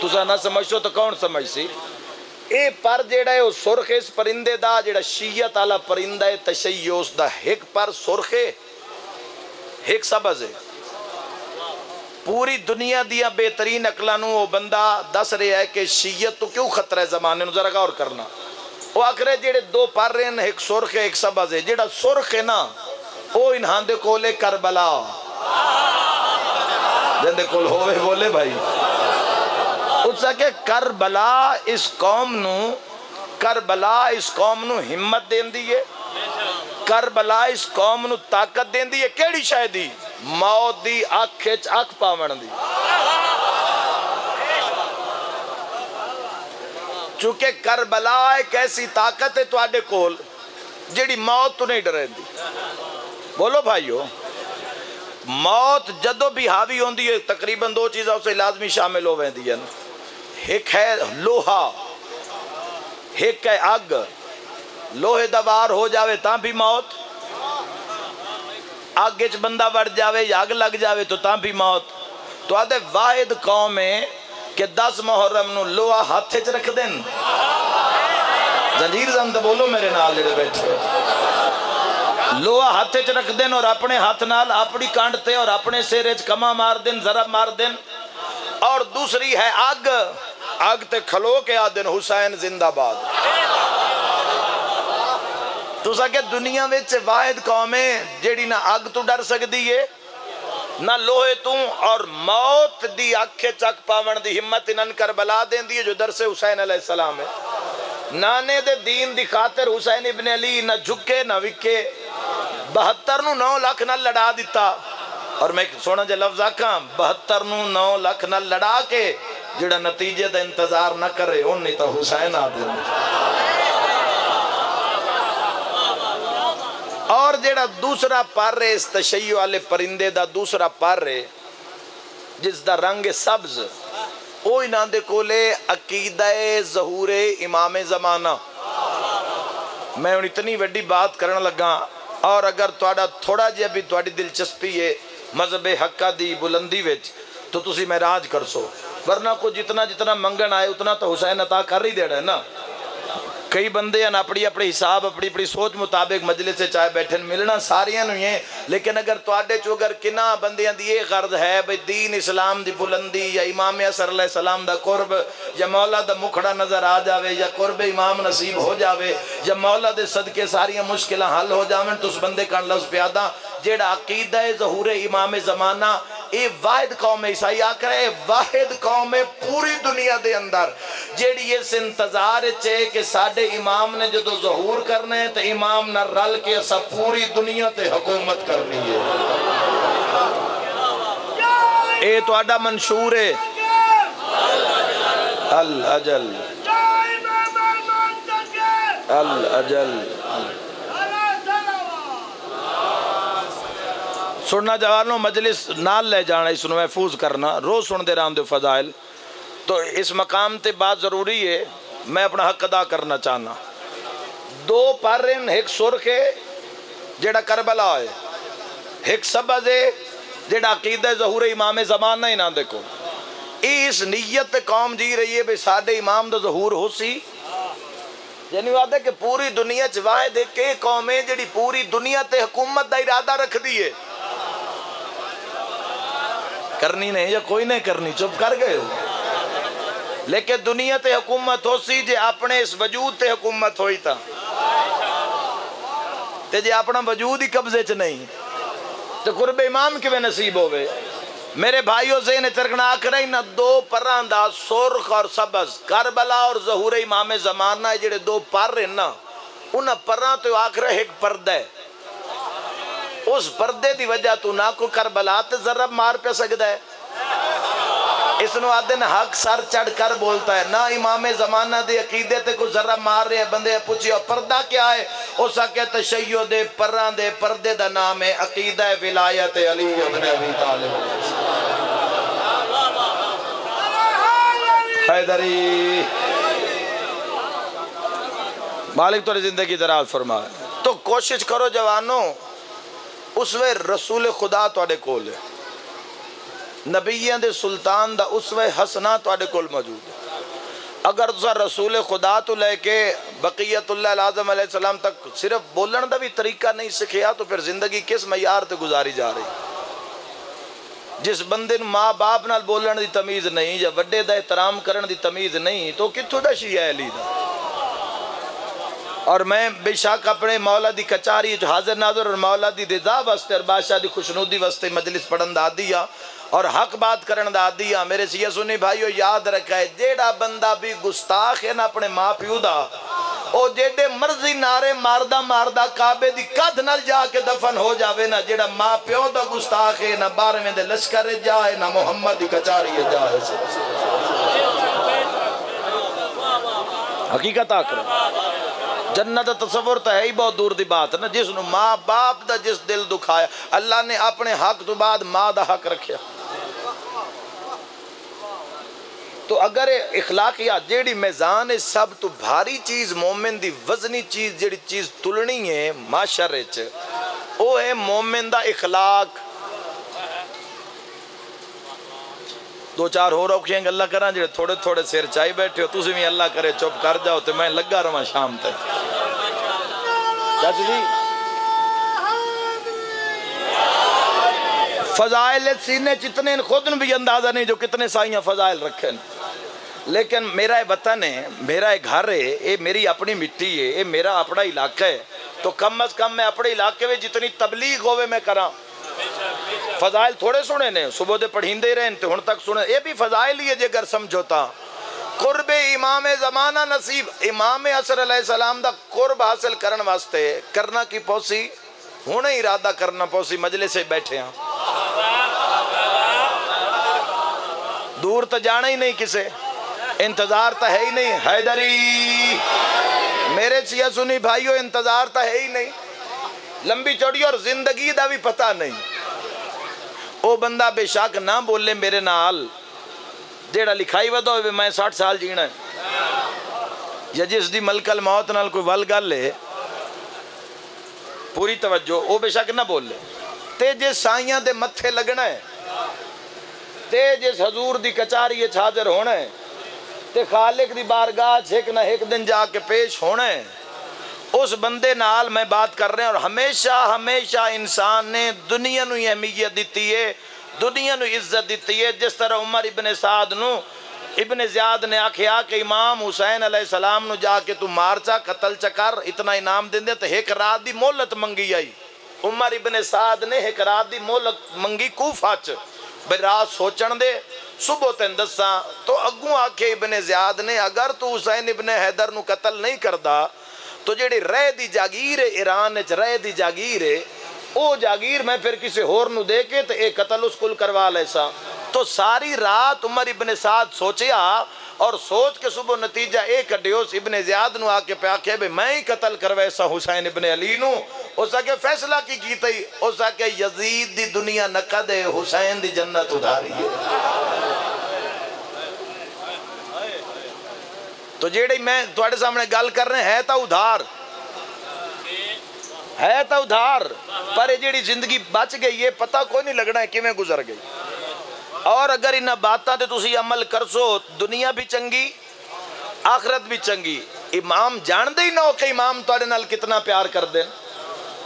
तुसा ना समझो तो कौन समझ सी ये पर जेड़ा है सुरख इस परिंदे का जेड़ा शीयत वाला परिंदा है तशई उसका एक पर सुरख है। एक सबज है। पूरी दुनिया दिया बेहतरीन अकलों वो बंदा दस रहा है कि शीयत तो क्यों खतरा है जमाने जरा गौर करना। वो आखिर जेडे दो पर रहे हैं, एक सुरख है, एक सबज है। जेड़ा सुरख है ना, वो इन्हां दे कोले करबला। जिंदे कोल होवे बोले भाई। उस के करबला इस कौम नु, करबला इस कौम हिम्मत देंदी है। करबला इस कौम ताकत देंदी है। केड़ी शायद मौत की अख अख पावन की चूँकि करबला एक ऐसी ताकत है थोड़े कोल जी मौत तो नहीं डरेंदी बोलो भाईओ मौत जदों भी हावी होती है, तकरीबन दो चीज़ा उसे लाजमी शामिल हो एक है लोहा, एक है अग लोहे दबार हो जाए ता भी मौत। अग च बंदा वड़ जाए या अग लग जाए तो ता भी मौत तो आदे वाहिद कौम है कि दस मुहर्रम लोहा हाथ च रख देन जंजीर जन तो बोलो मेरे नाल जेडे बैठे लोहा हाथ च रख देन और अपने हाथ नाल अपनी कंड ते और अपने सिर च कमा मार देन जरब मार देन और दूसरी है अग अग ते खलो के आ दिन हुसैन जिंदाबाद तुस दुनिया में वाहिद कौम है जी ना अग तो डर सकती है ना लोहे तू और मौत की अख चक पावन की हिम्मत इन्हन कर बला देंदी है जो दरसे हुसैन सलाम है। नाने दे दीन की खातर हुसैन इबन अली ना झुके, ना विके। बहत्तर नौ लख न लड़ा दिता और मैं सोना जो लफ्ज आखा, बहत्तर नौ लख न लड़ा के जोड़ा नतीजे का इंतज़ार न करे उन्हें तो हुसैन आ दे और जेड़ा दूसरा पर है इस तशई वाले परिंदे का दूसरा पर है जिसका रंग है सब्ज वो इन्हों के कोले अकीद जहूर इमाम जमाना मैं हूँ इतनी वी बात कर लगा और अगर थोड़ा थोड़ा जहा भी थोड़ी दिलचस्पी है मज़हब हक्का की बुलंदी तो तुम महराज कर सो वरना को जितना जितना मंगन आए उतना तो हुसैन अता कर ही देना है ना ਕਈ ਬੰਦੇ ਹਨ ਆਪਣੀ ਆਪਣੀ ਹਿਸਾਬ ਆਪਣੀ ਆਪਣੀ ਸੋਚ ਮੁਤਾਬਿਕ ਮਜਲਿਸ ਚ ਆਏ ਬੈਠੇ ਮਿਲਣਾ ਸਾਰਿਆਂ ਨੂੰ ਹੀ ਹੈ ਲੇਕਿਨ ਅਗਰ ਤੁਹਾਡੇ ਚੋਂ ਅਗਰ ਕਿੰਨਾ ਬੰਦਿਆਂ ਦੀ ਇਹ ਗਰਜ਼ ਹੈ ਬਈ ਦੀਨ ਇਸਲਾਮ ਦੀ ਬੁਲੰਦੀ ਜਾਂ ਇਮਾਮ ਅਸਰ ਅਲੈਹ ਸਲਾਮ ਦਾ ਕੁਰਬ ਜਾਂ ਮੌਲਾ ਦਾ ਮੁਖੜਾ ਨਜ਼ਰ ਆ ਜਾਵੇ ਜਾਂ ਕੁਰਬ ਇਮਾਮ ਨਸੀਬ ਹੋ ਜਾਵੇ ਜਾਂ ਮੌਲਾ ਦੇ ਸਦਕੇ ਸਾਰੀਆਂ ਮੁਸ਼ਕਿਲਾਂ ਹੱਲ ਹੋ ਜਾਵਣ ਤੁਸ ਬੰਦੇ ਕਣ ਲਫ਼ਜ਼ ਪਿਆਦਾ ਜਿਹੜਾ ਅਕੀਦਾ ਹੈ ਜ਼ਹੂਰ ਇਮਾਮ ਜ਼ਮਾਨਾ ਇਹ ਵਾਹਿਦ ਕੌਮ ਹੈ ਈਸਾਈ ਆਖਰ ਹੈ ਵਾਹਿਦ ਕੌਮ ਹੈ ਪੂਰੀ ਦੁਨੀਆ ਦੇ ਅੰਦਰ ਜਿਹੜੀ ਇਸ ਇੰਤਜ਼ਾਰ ਚ ਹੈ ਕਿ ਸਾਡੇ ਇਮਾਮ ਨੇ ਜਦੋਂ ਜ਼ਹੂਰ ਕਰਨਾ ਹੈ ਤੇ ਇਮਾਮ ਨਾਲ ਰਲ ਕੇ ਅਸਾਂ ਪੂਰੀ ਦੁਨੀਆ ਤੇ ਹਕੂਮਤ ਕਰਨੀ ਹੈ ਇਹ ਤੁਹਾਡਾ ਮਨਸ਼ੂਰ ਹੈ ਅਲ ਅਜਲ ਅਲ ਅਜਲ सुनना जवानों मजलिस नाल ले जाना इसको महफूज करना रोज़ सुनते रहते फजाइल तो इस मकाम ते बात ज़रूरी है मैं अपना हक अदा करना चाहना दो पर एक सुरख है जेड़ा करबला है एक सबज है जेड़ा अकीद जहूर इमाम जमाना इन्हों देखो इस नीयत कौम जी रही है भी साडे इमाम का जहूर हो सी यानी वादा कि पूरी दुनिया च वाहिद एक कौम है जी पूरी दुनिया ते हुकूमत का इरादा रखती है करनी नहीं या कोई नहीं करनी, चुप कर गए हो। लेकिन दुनिया ते हुकूमत हो सी जे अपने इस वजूद ते हुकूमत होई था ते जे अपना वजूद ही कब्जे च नहीं तो कुर्ब इमाम किवें नसीब होवे? मेरे भाइयों से ने चरकना आखर ना दो परां सुरख और सबज करबला और जहूर इमाम जमाना जेड़े दो पर ना, उन्हें परां तो आखर एक पर्दा है। उस पर्दे की वजह तू ना कोई करबला ते जरब मार पे सकता है। इसनु आदे हक सर चढ़ कर बोलता है। ना इमाम जमाना दे अकीदे ते कोई जरा मार रहे बंदे पूछियो, पर्दा क्या है? उस आके तशय्यो दे परां दे पर्दे दा नाम है, अकीदा है, विलायत अली हैदरी मालिक तोरी ज़िंदगी दराज फरमाए। तो कोशिश करो जवानों उसवे रसूल खुदा थोड़े को है। के सुल्तान का उसवे हसना थोड़े को मौजूद है। अगर तुम रसूल खुदा तो लैके बकीयतुल्ला आज़म अल सलाम तक सिर्फ़ बोलन का भी तरीका नहीं सीखा तो फिर ज़िंदगी किस मैार से गुजारी जा रही? जिस बंद माँ बाप न बोलन की तमीज़ नहीं, या व्डे का एहतराम करने की तमीज़ नहीं तो कितों का शी है लीदा और मैं बेशक अपने मौला की कचारी हाजिर नाजर और मौला की रिजा वास्ते और बादशाह की खुशनुदी वास्ते मजलिस पढ़न का आदि आ और हक बात करन का आदि आ मेरे सिया सुनी भाईओ याद रखा है जेड़ा बंदा भी गुस्ताख है ना अपने माँ प्यो का ਉਹ ਜਿਹੜੇ ਮਰਜ਼ੀ ਨਾਰੇ ਮਾਰਦਾ ਮਾਰਦਾ ਕਾਬੇ ਦੀ ਕੱਧ ਨਾਲ ਜਾ ਕੇ ਦਫਨ ਹੋ ਜਾਵੇ ਨਾ ਜਿਹੜਾ ਮਾਂ ਪਿਓ ਦਾ ਗੁਸਤਾਖ ਹੈ ਨਾ 12ਵੇਂ ਦੇ ਲਸ਼ਕਰ ਜਾਏ ਨਾ ਮੁਹੰਮਦ ਦੀ ਕਚਾਰੀ ਜਾਏ ਹਕੀਕਤ ਆਕਰ जन्नत तस्वुर तो है ही बहुत दूर की बात ना। जिस माँ बाप का जिस दिल दुखाया, अल्लाह ने अपने हक तो बाद माँ का हक रखा तो अगर इखलाकियात जेड़ी मैजान है, सब तो भारी चीज़, मोमिन की वजनी चीज़, जेड़ी चीज़ तुलनी है माशर वो है मोमिन का इखलाक। दो चार होर औखियाँ गल्ला करा जे थोड़े थोड़े सिर चाई बैठे हो तुम भी अल्लाह करे, चुप कर जाओ तो मैं लगा रहा शाम तक। चाचू जी। फजाइल सीने जितने खुद भी अंदाज़ा नहीं जो कितने साइया फजाइल रखे लेकिन मेरा वतन है, मेरा घर है ये मेरी अपनी मिट्टी है ये मेरा अपना इलाका है। तो कम अज कम मैं अपने इलाके में जितनी तबलीग होवे मैं करा। फजाइल थोड़े सुने ने, सुबह दे पढ़ींदे रहे तो हूँ तक सुने। ये भी फजाइल ही है जे अगर समझौता कुर्ब इमाम जमाना नसीब। इमाम असर सलाम का कुर्ब हासिल करने वास्ते करना की पौसी? हूँ इरादा करना पौसी मजले से बैठे हाँ दूर तो जाना ही नहीं किसे। इंतज़ार तो है ही नहीं। हैदरी, मेरे सिया सुनी भाइयों, इंतज़ार तो है ही नहीं। लंबी चौड़ी और ज़िंदगी का भी पता नहीं। ਉਹ ਬੰਦਾ ਬੇਸ਼ੱਕ ਨਾ ਬੋਲੇ ਮੇਰੇ ਨਾਲ। ਜਿਹੜਾ ਲਿਖਾਈ ਵਦਾ ਹੋਵੇ, ਮੈਂ 60 ਸਾਲ ਜੀਣਾ ਜਾਂ ਜਿਸ ਦੀ ਮਲਕਲ ਮੌਤ ਨਾਲ ਕੋਈ ਵੱਲ ਗੱਲ ਹੈ ਪੂਰੀ ਤਵੱਜੋ, ਉਹ ਬੇਸ਼ੱਕ ਨਾ ਬੋਲੇ। ਤੇ ਜੇ ਸਾਈਆਂ ਦੇ ਮੱਥੇ ਲੱਗਣਾ ਹੈ, ਤੇ ਜਿਸ ਹਜ਼ੂਰ ਦੀ ਕਚਾਰੀ ਵਿੱਚ ਹਾਜ਼ਰ ਹੋਣਾ ਹੈ, ਤੇ ਖਾਲਕ ਦੀ ਬਾਰਗਾਹ 'ਚ ਨਾ ਇੱਕ ਦਿਨ ਜਾ ਕੇ ਪੇਸ਼ ਹੋਣਾ ਉਸ ਬੰਦੇ ਨਾਲ ਮੈਂ ਬਾਤ ਕਰ ਰਿਹਾ ਔਰ ਹਮੇਸ਼ਾ ਹਮੇਸ਼ਾ ਇਨਸਾਨ ਨੇ ਦੁਨੀਆ ਨੂੰ ਹੀ ਅਹਿਮੀਅਤ ਦਿੱਤੀ ਹੈ ਦੁਨੀਆ ਨੂੰ ਇੱਜ਼ਤ ਦਿੱਤੀ ਹੈ ਜਿਸ ਤਰ੍ਹਾਂ ਉਮਰ ਇਬਨ ਸਾਦ ਨੂੰ ਇਬਨ ਜ਼ਿਆਦ ਨੇ ਆਖਿਆ ਕਿ ਇਮਾਮ ਹੁਸੈਨ ਅਲੈਹਿਸਲਾਮ ਨੂੰ ਜਾ ਕੇ ਤੂੰ ਮਾਰ ਚਾ ਕਤਲ ਚ ਕਰ ਇਤਨਾ ਇਨਾਮ ਦਿੰਦੇ ਤੇ ਇੱਕ ਰਾਤ ਦੀ ਮੋਹਲਤ ਮੰਗੀ ਆਈ ਉਮਰ ਇਬਨ ਸਾਦ ਨੇ ਇੱਕ ਰਾਤ ਦੀ ਮੋਹਲਤ ਮੰਗੀ ਕੂਫਾ ਚ ਬਈ ਰਾਤ ਸੋਚਣ ਦੇ ਸੁਬਹ ਤੈਨੂੰ ਦੱਸਾਂ ਤੋ ਅੱਗੋਂ ਆਖੇ ਇਬਨ ਜ਼ਿਆਦ ਨੇ ਅਗਰ ਤੂੰ ਹੁਸੈਨ ਇਬਨ ਹੈਦਰ ਨੂੰ ਕਤਲ ਨਹੀਂ ਕਰਦਾ तो जेड़ी रह दी जागीर है ईरान च रह दी जागीर है ਉਹ ਜਾਗੀਰ ਮੈਂ ਫਿਰ ਕਿਸੇ ਹੋਰ ਨੂੰ ਦੇ ਕੇ ਤੇ ਇਹ ਕਤਲ ਉਸ ਕੁਲ ਕਰਵਾ ਲੈਸਾ तो सारी रात उमर इबन साद सोचिया और सोच के सुबह नतीजा ये कड्यो इबन जियाद नु आके पे आखे भाई मैं ही कत्ल करवैसा हुसैन इबन अली नु उस आके फैसला की कीता ही उस आके यजीद दी दुनिया नकद है हुसैन दी जन्नत उधारी है तो जेड़ी मैं थोड़े सामने गल कर रहे है तो उधार। है तो उधार, पर जी ज़िंदगी बच गई है, पता कोई नहीं लगना है किमें गुजर गई। और अगर इन बातों पर अमल कर सो दुनिया भी चंकी आखरत भी चंकी इमाम जानते ही ना हो कि इमाम थोड़े तो कितना प्यार कर दे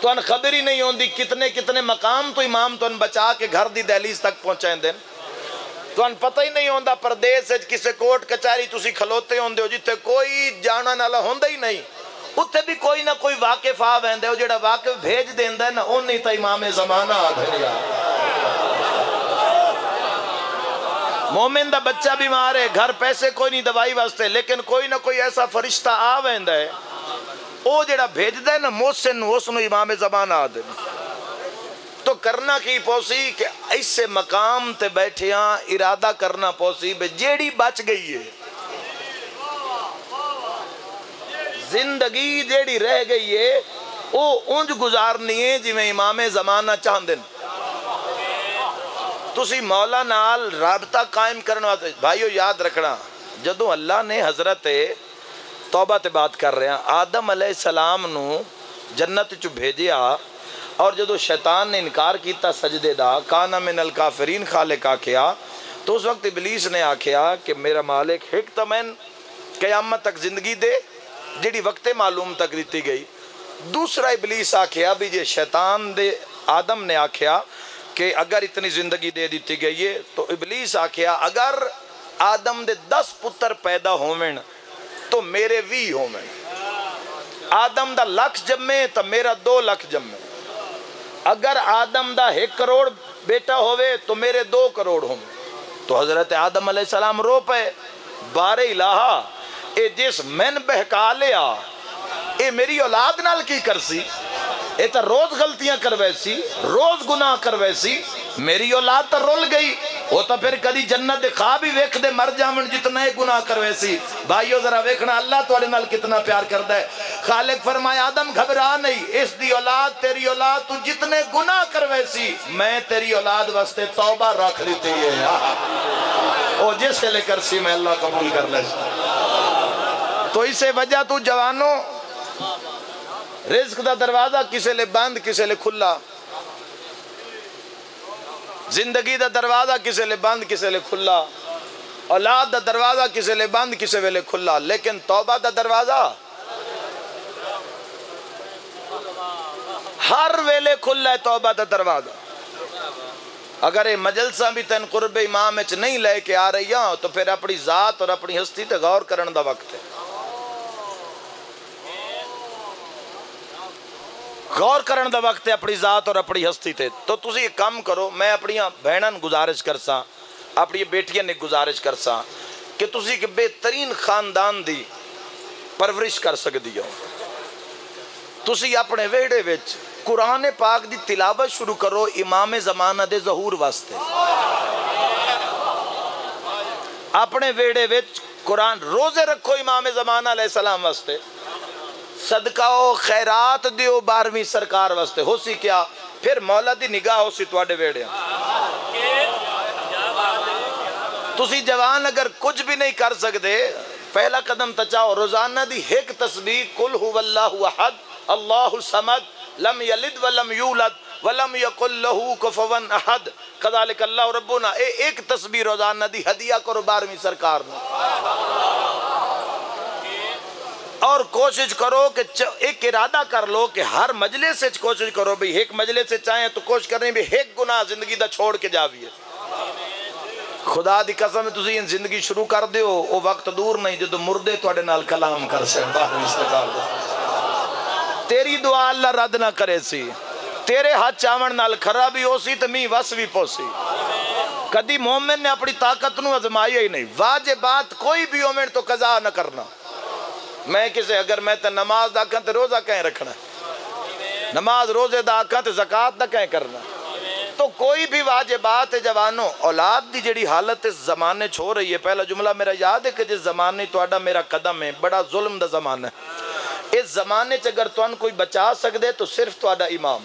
तो खबर ही नहीं आती कितने कितने मकाम तो इमाम तो बचा के घर की दहलीज तक पहुँचाएँ देन ਤੁਹਾਨੂੰ ਪਤਾ ਹੀ ਨਹੀਂ ਹੁੰਦਾ ਪਰਦੇਸ ਵਿੱਚ ਕਿਸੇ ਕੋਰਟ ਕਚਹਿਰੀ ਤੁਸੀਂ ਖਲੋਤੇ ਹੁੰਦੇ ਹੋ ਜਿੱਥੇ ਕੋਈ ਜਾਣਨ ਵਾਲਾ ਹੁੰਦਾ ਹੀ ਨਹੀਂ ਉੱਥੇ ਵੀ ਕੋਈ ਨਾ ਕੋਈ ਵਾਕਿਫ ਆ ਵੈਂਦਾ ਉਹ ਜਿਹੜਾ ਵਾਕਿਫ ਭੇਜ ਦਿੰਦਾ ਨਾ ਉਹ ਨਹੀਂ ਤਾਂ ਇਮਾਮੇ ਜ਼ਮਾਨਾ ਆਖਿਆ मोमिन का बच्चा बीमार है घर पैसे कोई नहीं दवाई वास्ते लेकिन कोई ना कोई ऐसा फरिश्ता आ वह है वो जरा भेजता है ना मोहसिन उस इमाम जबान आदि तो करना की पौसी कि ऐसे मकाम ते बैठे हाँ इरादा करना पौसी बे जेड़ी बच गई है। ज़िंदगी जेड़ी रह गई है, वो उंज गुजारनी है जिमें इमामे जमाना चाहते तुसी मौला नाल रबता कायम करने वास्ते भाइयों याद रखना, जदों अल्लाह ने हज़रत तौबा ते बात कर रहे हैं, आदम अलैहिस्सलाम नु जन्नत च भेजिया ਔਰ ਜਦੋਂ ਸ਼ੈਤਾਨ ਨੇ ਇਨਕਾਰ ਕੀਤਾ ਸਜਦੇ ਦਾ ਕਾਨਾ ਮਿਨਲ ਕਾਫਰੀਨ ਖਾਲਿਕ ਆਖਿਆ तो उस वक्त इबलीस ने आख्या कि मेरा मालिक हिक तो मैं क्यामत तक जिंदगी दे जी वक्ते मालूम तक दी गई दूसरा इबलीस आख्या भी जे शैतान दे आदम ने आख्या कि अगर इतनी जिंदगी दे दी गई है तो इबलीस आख्या अगर आदम दे दस पुत्र पैदा होवन तो मेरे भी होवन आदम दा लख जमे तो मेरा दो लख जमे अगर आदम दा एक करोड़ बेटा होवे तो मेरे दो करोड़ हों तो हज़रत आदम सलाम रो पे बारे इलाहा, ए जिस मैन बहका लिया, ए मेरी औलाद नाल की करसी ये तो रोज गलतियाँ करवैसी, रोज गुनाह करवैसी मेरी औलाद तो रुल गई। वो तो फिर कदी जन्नत खा भी वेख दे, मर जावन जितना ही गुनाह करवैसी भाइयों, जरा वेखना, अल्लाह थोड़े नाल कितना प्यार करता है। खालिक फरमाया आदम घबरा नहीं इस दी औलाद, तेरी औलाद तू जितने गुनाह करवैसी मैं तेरी औलाद वास्ते तौबा रख ली है। ओ, जिस लेकर सी, मैं अल्लाह कबूल कर ले। तो इसे वजह तू जवानों रिस्क का दरवाज़ा किसी ले बंद, किसी ले खुला। ज़िंदगी का दरवाज़ा किसी ले बंद, किसी ले खुला? औलाद का दरवाज़ा किसी ले बंद, किसी वेले खुला? लेकिन तौबा का दरवाज़ा हर वेले खुला है तौबा का दरवाज़ा। अगर ये मजलसा भी तेन कुरब इमाम नहीं लेके आ रही तो फिर अपनी जात और अपनी हस्ती ते गौर करने का वक्त है। गौर करने का वक्त अपनी जात और अपनी हस्ती ते। तो तुम एक काम करो, मैं अपन भैन गुजारिश कर सा अपनी बेटिया ने गुजारिश कर सा कि एक बेहतरीन खानदान की परवरिश कर सकती हो। तुम अपने वेड़े कुरान पाक की तिलावत शुरू करो इमाम जमाना दे जहूर वास्ते। अपने वेड़े कुरान रोज़े रखो इमाम जमाना सलाम वास्ते। सदकाओ खैरात दियो बारहवीं सरकार वास्ते। हो सी क्या? फिर मौला दी निगाह हो सी तुहाडे वेड़े। तुसी जवान अगर कुछ भी नहीं कर सकते पहला कदम तचाओ रोज़ाना दी एक तस्बीह कुल हुवल्लाहु अहद, अल्लाहु समद लम यलिद वलम यूलद वलम यकुल लहू कुफवन अहद। कदालिक अल्लाह रब्बुना, ए एक तस्बीह रोज़ाना दी, हदिया करो बारहवीं सरकार ने। और कोशिश करो कि एक इरादा कर लो कि हर मजले से कोशिश करो, भाई एक मजले से चाहे तो कोशिश करनी भी एक गुना ज़िंदगी का छोड़ के जाविए। खुदा की कसम तुम ज़िंदगी शुरू कर दो वो वक्त दूर नहीं जो मुर्दे थोड़े नाल कलाम कर तेरी दुआ अल्लाह रद्द ना करे सी। तेरे हाथ चावण नाल खरा भी हो सी तो मी वस भी पोसी। कदी मोमिन ने अपनी ताकत न ही नहीं। वाजे बात कोई भी ओमेन तो कजा न करना। मैं किसे, अगर मैं तो नमाज़ का आखा तो रोज़ा कहें रखना? नमाज़ रोज़े का आखा तो जक़ात का कहें करना? तो कोई भी वाजिबात है जवानों, औलाद की जी हालत इस जमाने हो रही है, पहला जुमला मेरा याद है कि जिस जमाने तो मेरा कदम है, बड़ा जुल्म का जमाना है। इस जमाने च अगर तुम कोई बचा सकते तो सिर्फ़ थोड़ा इमाम।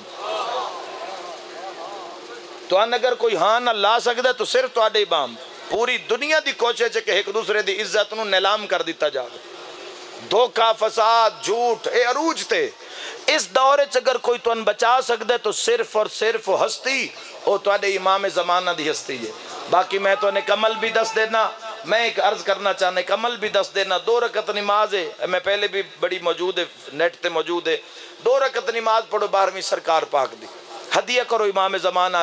तो अगर कोई हाँ ना ला सकता तो सिर्फ़ थोड़े इमाम। पूरी दुनिया की कोशिश कि एक दूसरे की इज़्ज़त नीलाम कर दिता जाए धोखा, फसाद, झूठ ये अरूज थे। इस दौरे च अगर कोई तुम बचा सकता तो सिर्फ़ और सिर्फ़ हस्ती वो इमाम जमाना की हस्ती है। बाकी मैं तो कमल भी दस देना, मैं एक अर्ज़ करना चाहना कमल भी दस देना। दो रकत नमाज़ है मैं पहले भी बड़ी मौजूद है, नेट पर मौजूद है। दो रकत नमाज़ पढ़ो, बारहवीं सरकार पाक दी। हदिया करो इमाम जमान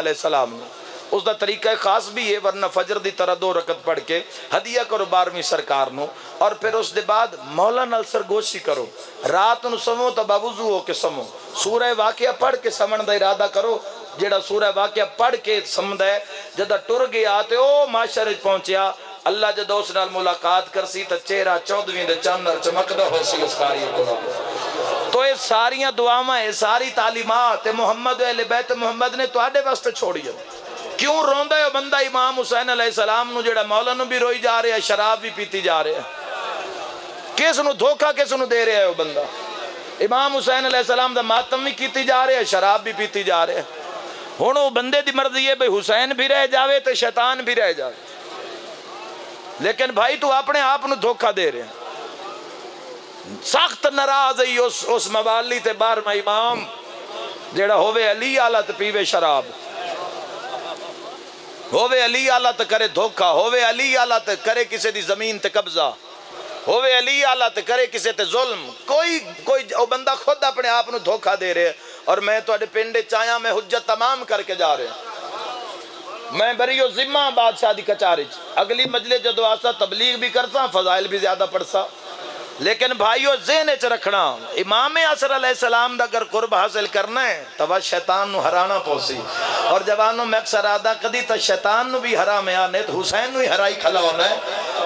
आसलाम उसका तरीका खास भी है वरना फजर की तरह दो रकत पढ़ के हदिया करो बारहवीं सरकार न और फिर उसके बाद मौला नल सरगोशी करो रात न समो तो बाबूजू हो के समो सूरह वाकया पढ़ के समण का इरादा करो ਜਿਹੜਾ ਸੂਰਾ ਵਾਕਿਆ ਪੜ ਕੇ ਸਮਝਦਾ ਹੈ ਜਦੋਂ ਟੁਰ ਗਿਆ ਤੇ ਉਹ ਮਾਸ਼ਰ ਵਿੱਚ ਪਹੁੰਚਿਆ ਅੱਲਾ ਜਦੋਂ ਉਸ ਨਾਲ ਮੁਲਾਕਾਤ ਕਰਸੀ ਤਾਂ ਚਿਹਰਾ 14ਵੀਂ ਦੇ ਚੰਨ ਚਮਕਦਾ ਹੋ ਸੀ ਉਸ ਕਾਰੀ ਕੋਲ तो ये सारिया दुआव ये सारी तालीमत मुहम्मद बैत मुहम्मद ने थोड़े वास्ते छोड़ी है क्यों रोंद है बंदा इमाम हुसैन सलाम जो मौला भी रोई जा रहा शराब भी पीती जा रहा किस धोखा किस दे रहा है वह बंदा? इमाम हुसैन सलाम का मातम भी की जा रहा है, शराब भी पीती जा रहा है। हूँ वो बंदे की मर्ज़ी है, भाई हुसैन भी रह जाए तो शैतान भी रह जाए लेकिन भाई तू अपने आप धोखा दे रहा सख्त नाराज़ ही उस उस मवाली ते बारहवा इमाम जेड़ा होवे होवे अली आलत करे धोखा, होवे अली आलत करे किसी दी ज़मीन ते कब्जा, होवे अली आलत करे किसी ते जुल्म। कोई कोई बंदा खुद अपने आप नु धोखा दे रहे, और मैं थोड़े पिंड चाया मैं हुज्जत तमाम करके जा रहा मैं बरी जिम्मा बादशाह की कचारी अगली मजले जो आसा, तबलीग भी करता फजाइल भी ज़्यादा पढ़सा। लेकिन भाईओ जेन च रखना। इमाम असर सलाम का अगर कुर्ब हासिल करना है तो वह शैतान हराना पौसी। और जवानों मैं अक्सर आदा कदी तो शैतान भी हरा मैं आने तो हुसैन ही हराई है।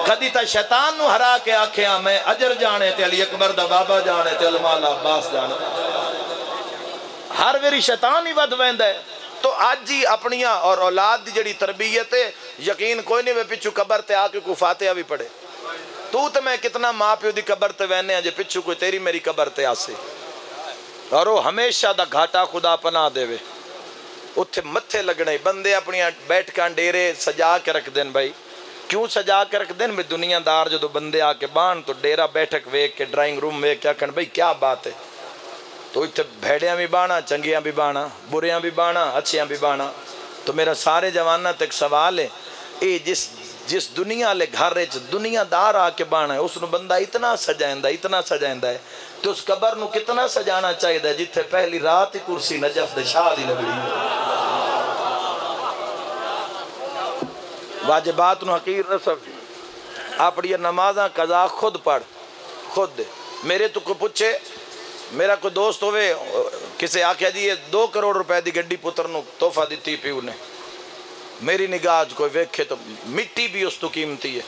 कदी तो शैतान हरा के आख्या मैं अजर जाने अली अकबर दा बाबा जाने अलमाल अब्बास जाने। हर वेरी शैतान ही वध है। तो अज ही अपन और औलाद की जी तरबीयत है, यकीन कोई नहीं वे पिछू कबर ते आके को फातिहा भी पढ़े तू तो मैं कितना माँ प्यो की कबर ते वहने जे पिछू कोई तेरी मेरी कबर ते आसे। और वो हमेशा का घाटा खुदा पना देवे। उत्थे मत्थे लगने, बंदे अपन बैठक डेरे सजा के रख देन भाई। क्यों सजा के रख देन? भाई दुनियादार जो बंदे आके बहन तो डेरा बैठक वेख के ड्राइंग रूम वेख के आखन, भाई, क्या बात है? तो इतने भेड़िया भी बाणा, चंगिया भी बाणा, बुरिया भी बाणा, अच्छिया भी बाणा। तो मेरा सारे जवाना तक सवाल है ये जिस जिस दुनिया ले घर दुनियादार आके बहना है, उसनु बंदा इतना सजादा इतना सजादा है तो उस कबर न कितना सजाना चाहिए जिथे पहली रात ही कुर्सी नजफ दे शाह की लगड़ी वाजबात हकीर न समझी। अपनी नमाजा कजा खुद पढ़, खुद मेरे तो कोई पूछे मेरा कोई दोस्त हो किसी आख्या जी ये दो करोड़ रुपए की गड्डी पुत्र तोहफा दी प्यू ने मेरी निगाह कोई वेखे तो मिट्टी भी उस तो कीमती है।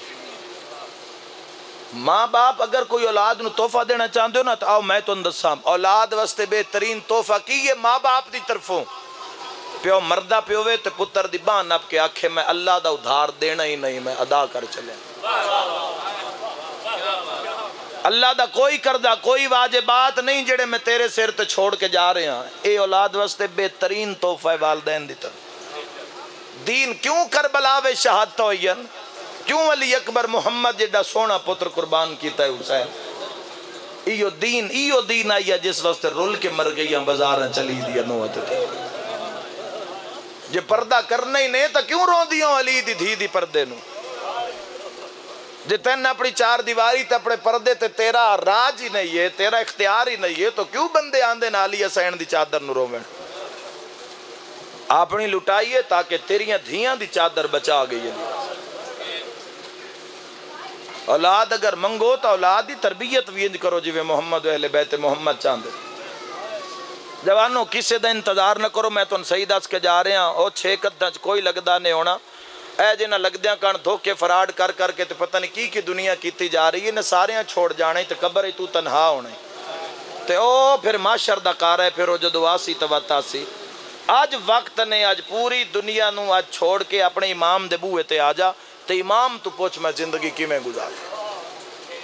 माँ बाप अगर कोई औलाद तोहफा देना चाहते हो ना तो आओ मैं तुम दसा औलाद वास्ते बेहतरीन तोहफा की है माँ बाप की तरफों? प्यो मरदा प्योवे तो पुत्र की बाह नप के आखे, मैं अल्लाह का उधार देना ही नहीं, मैं अदा कर चले अल्लाह का कोई करदा, कोई वाजे बात नहीं, जेड़े मैं तेरे सिर ते छोड़ के जा रहा ये औलाद वास्ते बेहतरीन तोहफा है वालदेन की तरफ़। दीन क्यों कर बलावे शहादत हो? क्यों अली अकबर मुहम्मद जेडा सोना पुत्र कुर्बान किया हुसैन? इो दीन इो दीन आई है जिस वास्ते रुल के मर गई बाज़ार चली दी नौत जे पर्दा करना ही नहीं तो क्यों रो दियो अली दी धी दी पर्दे जे तेन अपनी चार दीवारी ते अपने पर्दे ते तेरा राज ही नहीं है, तेरा इख्तियार ही नहीं है तो क्यों बंदे आंदे नाली असैन दी चादर नु अपनी लुटाइए ताकि तेरिया धिया की चादर बचा गई है औलाद अगर मंगो तो औलाद की तरबियत भी इंज करो जिमें मोहम्मद अहले बैत मोहम्मद चाहते जवानों किसी का इंतज़ार न करो मैं तुम सही दस के जा रहा और छे कदा च कोई लगता नहीं होना यह जिन्हें लगद्या कण धोखे फराड कर करके तो पता नहीं की की दुनिया की जा रही है ने सारे छोड़ जाने तो कबर ही तू तनहा होने तो फिर माशर का कार है फिर वो जो दुआसी ਅੱਜ ਵਕਤ ਨੇ ਅੱਜ ਪੂਰੀ ਦੁਨੀਆ ਨੂੰ ਅੱਜ ਛੋੜ ਕੇ ਆਪਣੇ ਇਮਾਮ ਦੇ ਬੂਹੇ ਤੇ ਆ ਜਾ ਤੇ ਇਮਾਮ ਤੂੰ ਪੁੱਛ ਮੈਂ ਜ਼ਿੰਦਗੀ ਕਿਵੇਂ ਗੁਜ਼ਾਰਾਂ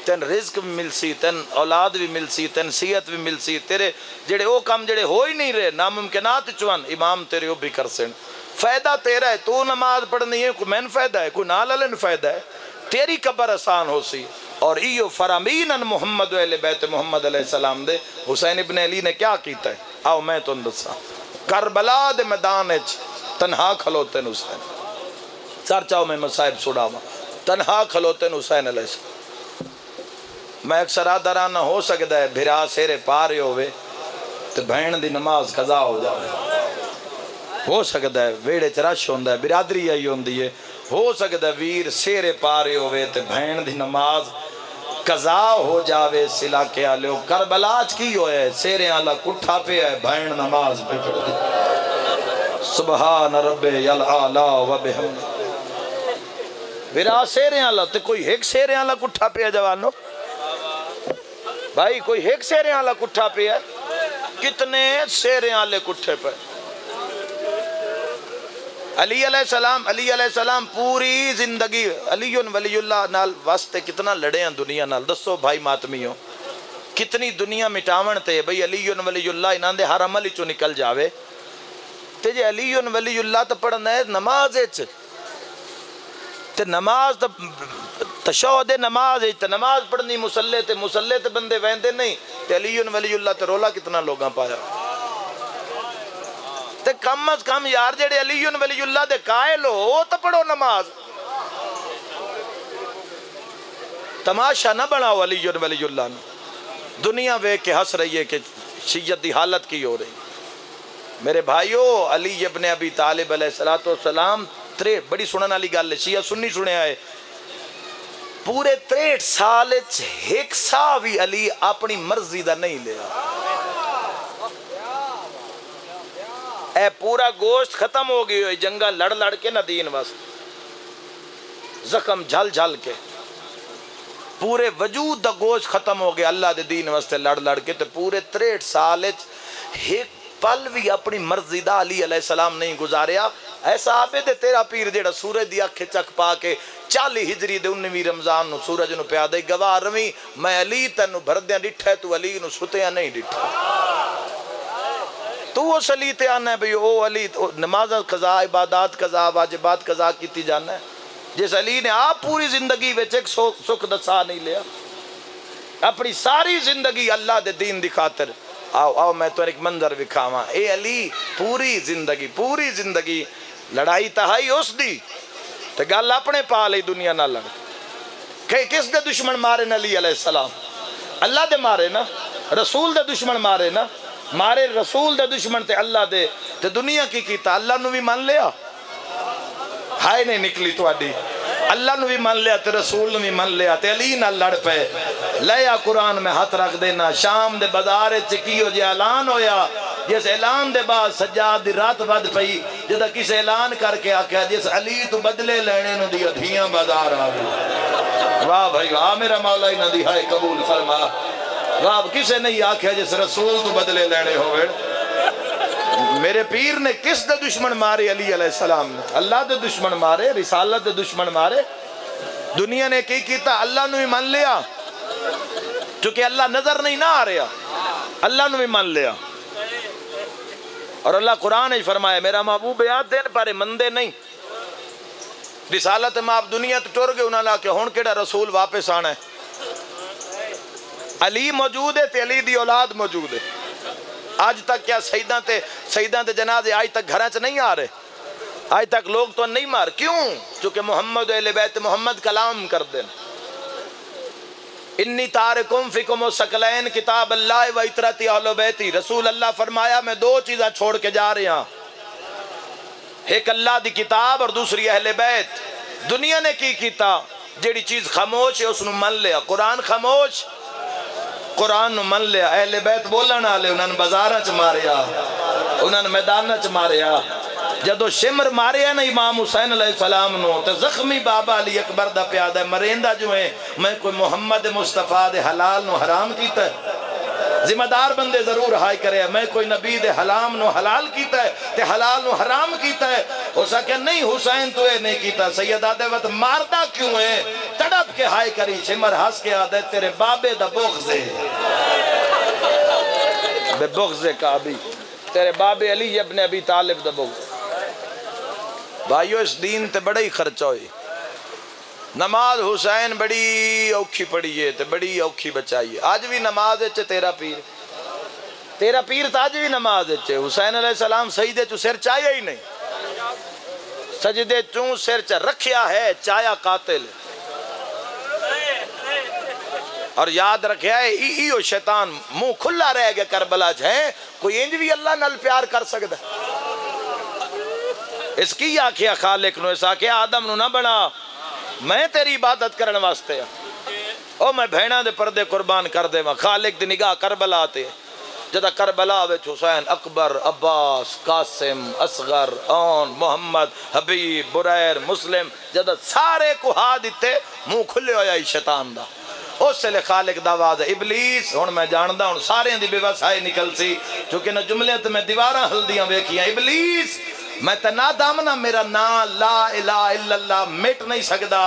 ਤੈਨ ਰਿਜ਼ਕ ਮਿਲਸੀ ਤੈਨ ਔਲਾਦ ਵੀ ਮਿਲ ਸੀ, ਤੈਨ ਸਿਹਤ ਵੀ ਮਿਲ ਸੀ, ਤੇਰੇ ਜਿਹੜੇ ਉਹ ਕੰਮ ਜਿਹੜੇ ਹੋ ਹੀ ਨਹੀਂ ਰਹੇ, ਨਾਮੁਮਕਿਨਾਤ ਚਵਨ ਇਮਾਮ ਤੇਰੇ ਉਹ ਵੀ ਕਰਸਣ ਫਾਇਦਾ ਤੇਰਾ ਹੈ, ਤੂੰ ਨਮਾਜ਼ ਪੜ੍ਹਨੀ ਹੈ, ਕੋਈ ਮੈਨ ਫਾਇਦਾ ਹੈ, ਕੋਈ ਨਾਲ ਲੈਣ ਨੂੰ ਫਾਇਦਾ ਹੈ, ਤੇਰੀ ਕਬਰ ਆਸਾਨ ਹੋ ਸੀ। ਔਰ ਇਹੋ ਫਰਮੀਨ ਮੁਹੰਮਦ ਅਲ ਬੈਤ ਮੁਹੰਮਦ ਅਲੈਹ ਸਲਾਮ ਦੇ ਹੁਸੈਨ ਇਬਨ ਅਲੀ ਨੇ ਕੀ ਕੀਤਾ ਆਓ ਮੈਂ ਤੁਹਾਨੂੰ ਦੱਸਾਂ। करबला दे मैदान तनहा खलोते हुसैन। सर चाहो मैं मसाहिब सुड़ावा। तनहा खलोते हुसैन मैं अक्सर आदराना हो सकता है भिरा सेरे पा रहे होवे तो भैन की नमाज़ खजा हो जाए हो सकता है वेड़े च रश होंगे बिरादरी आई होंगी है हो सकता है वीर सेरे पा ते भैन दी नमाज़ कजा हो जावे सिला के आलो। करबलाज की होए, सेरे आला कुठा पे है भैन नमाज़ पे आला व विरा आला ते कोई एक सेरे आला कुठा पे है जवानो? भाई, कोई एक आला कुठा पे है? कितने सेरे आले कुठे पे? अली सलाम अली सलाम, पूरी ज़िंदगी अली वलीउल्लाह नाल वास्ते कितना लड़े हैं दुनिया नाल। दसो भाई मातमियो, कितनी दुनिया मिटावन ते भाई अली वलीउल्लाह इन्हां दे हर अमल चो निकल जावे। ते जे अली वलीउल्लाह तो पढ़ना है नमाज़ ते नमाज़ तो तशहद नमाज़ ते नमाज़ पढ़नी मुसल्ले, ते मुसल्ले ते बंदे वहदे नहीं, ते अली वलीउल्लाह ते रोला कितना लोगां पाया। ते कम अज कम यार जेड़े अली वलीउल्लाह दे कायल हो तो पढ़ो नमाज़। तमाशा ना बनाओ अली वलीउल्लाह दुनिया वेख के हंस रही है कि शीयत की हालत की हो रही। मेरे भाइयों, अली इब्ने अबी तालिब सलाम त्रे, बड़ी सुनने वाली गल है शिया सुननी सुनया है। पूरे त्रेठ साल एक सा भी अली अपनी मर्ज़ी का नहीं लिया ए पूरा गोश्त खत्म हो गई जंगा लड़ लड़ के ना वास्ते जख्म झल झल के। पूरे वजूद का गोश्त खत्म हो गया, अल्लाह के दीन वास्ते लड़ लड़ के तो पूरे त्रेठ साल एक पल भी अपनी मर्ज़ी का अली सलाम नहीं गुजारिया ऐसा आपे दे तेरा पीर जेड़ा सूरज की अख चक पा के चाली हिजरी दे उन्नवी रमज़ान सूरज नु दे गवाह रवी, मैं अली तेन भरद्या डिठा तू अली नु सुतिया नहीं डिठा तू उस अली ते आना है भाई, ओ अली तो नमाज़ कजा, इबादत कजा, वाजिबात कजा की जाना है। जिस अली ने आप पूरी ज़िंदगी एक सुख दसा नहीं लिया। अपनी सारी ज़िंदगी अल्लाह दे दीन दी खातिर। आओ आओ, मैं तो एक मंजर विखावा। ए अली, पूरी ज़िंदगी पूरी ज़िंदगी लड़ाई तहाई उस दी ते गल अपने पा ली दुनिया ना लड़। के किस दे दुश्मन मारे न अली सलाम? अल्लाह दे मारे ना? रसूल दे दुश्मन मारे ना? मारे रसूल दे दुश्मन ते अल्लाह दे, ते दुनिया की कीता? अल्लाह नु भी मान लिया? हाय नहीं निकली थोड़ी अल्लाह नु भी मान लिया ते रसूल नु भी मान लिया ते अली नाल लड़ पे लिया कुरान में हाथ रख देना, शाम दे बाज़ार च की हो जे ऐलान होया, जिस ऐलान दे बाद सज्जाद दी रात बद पई, जदा किस ऐलान करके आख्या जिस अली तू बदले लेने नु दी धियाँ बाज़ार आ गई। वाह भाई, वाह, मेरा मौला इन्हां दी हाय कबूल फरमा। वाह किसे नहीं आख्या जिस रसूल तू बदले लेने होवे? मेरे पीर ने किस दे दुश्मन मारे अली सलाम? ने अल्लाह दे दुश्मन मारे, रिसालत दे दुश्मन मारे। दुनिया ने की किया अल्लाह भी मान लिया। क्योंकि अल्लाह नज़र नहीं ना आ रहा। अल्लाह भी मान लिया। और अल्लाह कुरान ही फरमाया, मेरा महबूब याद देन, पर मंदे नहीं। रिसालत में आप दुनिया तो टुर गए उन्होंने आके हूँ कि रसूल वापस आना है? अली मौजूद है तो अली की औलाद मौजूद है। अज तक क्या शहीदा ते शहीदा ते जनाजे अज तक घर च नहीं आ रहे। अज तक लोग तो नहीं मार। क्यों? चूँकि मोहम्मद बैत मोहम्मद कलाम कर दे इन्नी तार कुम फिकुम सकलैन किताब अल्लाह व इतरती बैती। रसूल अल्लाह फरमाया, मैं दो चीज़ा छोड़ के जा रहा एक अल्लाह की किताब और दूसरी अहल बैत। दुनिया ने की किया जेड़ी चीज़ खामोश है, उसनु मन लिया कुरान खामोश। कुरान मन लिया, अहले बैत बोलन वाले उन्होंने बाजारा च मारिया उन्होंने मैदान च मारिया जब शिमर मारिया ना इमाम हुसैन सलाम तो जख्मी बाबा अली अकबर का प्याद है मरेंदा जो है मैं कोई मुहम्मद मुस्तफ़ा दे हलाल नो हराम किया जिम्मेदार बंदे ज़रूर हाय करे। मैं कोई नबी दे हलाम नो हलाल कीता है ते हलाल नो हराम कीता है। हो सके नहीं हुसैन तो ये नहीं कीता। सैयद आदे वत मारदा क्यों है? तड़प के हाय करी सिमर हंस के आदे तेरे बाबे दा बुग़्ज़। है बेबुग़्ज़ का अभी तेरे बाबे अली इब्न अबी तालिब दा बुग़्ज़ भाइयों, इस दीन ते बड़ा ही खर्चा होई नमाज़ हुसैन बड़ी औखी पढ़ी है तो बड़ी औखी बचाई है। अज भी नमाज़ तेरा पीर। तेरा पीर तो अज भी नमाज़ हुसैन सलाम सईदे चू सिर चाया ही नहीं। सजदे चू सिर च रखिया है, चाया कातिल। और याद रखे इो शैतान मुँह खुला रह गया करबला च, है? कोई इंज भी अल्लाह नाल प्यार कर सकता इसकी आखिया खालिक नु? इस आखिया आदम ना बना मैं तेरी इबादत करने वास्ते ओ, मैं भेड़ा दे पर्दे कुर्बान कर देव। खालिक दी निगाह करबला ते। जदा करबला विच Hussain Akbar, Abbas, Qasim, Asghar Aun Muhammad, Habib, Burair, Muslim, जदा सारे को हा दिते मुँह खुले होया शैतान दा। उस वे खालिक दा आवाज़, इबलीस हूँ मैं जानता हूँ सारे की व्यवसाय निकल सी क्योंकि ना जुमले तो मैं दीवारा हल्दियाँ वेखिया। इबलीस मैं तो ना दामना, मेरा ना ला इला इल्लल्लाह, मिट नहीं सकता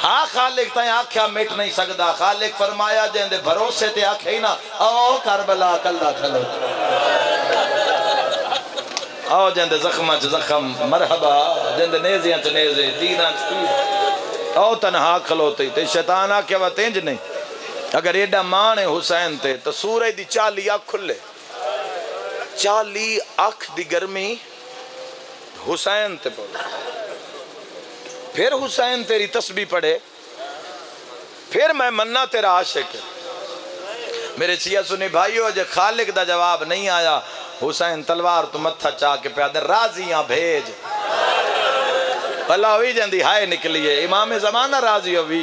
हाँ खालिक तैं आख्या, मिट नहीं सकता खालिक फरमाया, जेंदे भरोसे ते आखे ही ना, आओ करबला कल्ला खलो। आओ जेंदे जख्म च जख्म, मरहबा, जेंदे नेजियाँ च नेजे, दीना च तीर आओ तनहा खलोते, ते शैतान आख्या, वा तेंज नहीं। अगर एडा मान है हुसैन ते तो सूरज दी चाली अख खुले चाली अख दी गर्मी हुसैन ते पढ़ो फिर हुसैन तेरी तस्बी पढ़े। फिर मैं मन्ना तेरा आशिक। मेरे सिया सुनी, भाइयों अजय खालिक का जवाब नहीं आया। हुसैन तलवार तो मत्था चा के प्याद राजियाँ भेज। भला हुई जाती हाय निकली है इमाम जमाना राज़ी होवी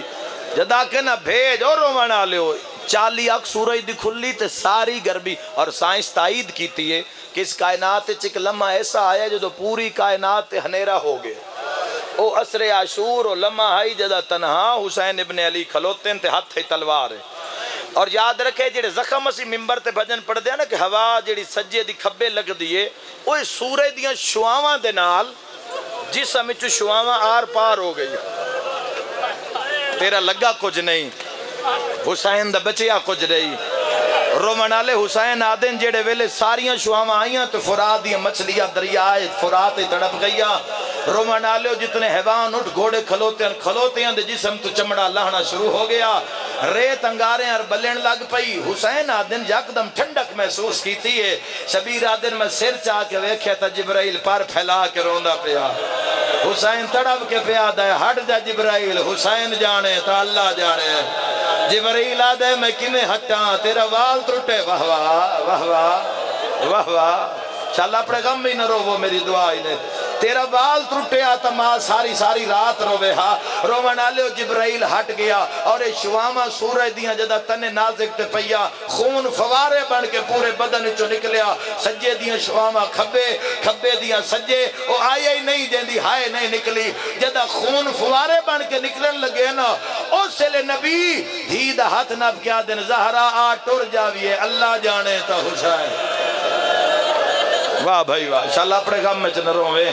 जदा के ना भेज, और रोवन लियो। चाली अख सूरज दी खुली ते सारी गर्मी। और साइंस ताईद की है कि इस कायनात एक लम्हा ऐसा आया जो पूरी कायनात हनेरा हो गया। ओ असरे आशूर और लम्हा आई जदा तनहा हुसैन इबन अली खलोते ते हथ तलवार है। और याद रखे जेडे जख्म असी मिंबर ते भजन पढ़ते हैं ना कि हवा जी सज्जे की खब्बे लगती है वो सूरज दियाँ छुआव के नाल जिसम छुआव आर पार हो गई। तेरा लगा कुछ नहीं। हुसैन द बचिया कुछ रही। रोमन आले हुसैन आदि जेड़े वेले सारिया शुआव आईया तो फुरात दिया मछलियाँ दरिया आए, फुरात तड़प गई रोमन आले जितने हैवान उठ घोड़े खलोते खलोते जिसम तो चमड़ा लाहना शुरू हो गया। रेत अंगारे और बलन लग पई। हुसैन आदिन यकदम ठंडक महसूस की है। शबीर आदिन में सिर चा के वेख्या तो जिब्राइल पर फैला के रोंदा पिया। हुसैन तड़प के पिया दे हट जा जिब्राइल, हुसैन जाने तो अल्लाह जाने। जिब्राइल आदे, मैं किमें हटा? तेरा वाल त्रुटे, वाह वाह वाह वाह वाह वाह। चल अपने गम भी न रोवो मेरी दुआ ने। तेरा बाल त्रुटिया तो माँ सारी सारी रात रोवे हा। रोवन आले जिब्राइल हट गया और ये शुआवा सूरज दिया जदा तने नाजिक ते पईया खून फवारे बन के पूरे बदन चो निकलिया। सज्जे दिया शुआवा खब्बे खब्बे दिया सज्जे वो आया ही नहीं जेंदी, हाय नहीं निकली। जदा खून फवारे बन के निकलन लगे ना, उस ले नबी धी दा हाथ नब क्या दिन जहरा आ, टुर जाविए, अल्लाह जाने तो हुसैन वाह भाई वाह शाल अपने गम में न रोवे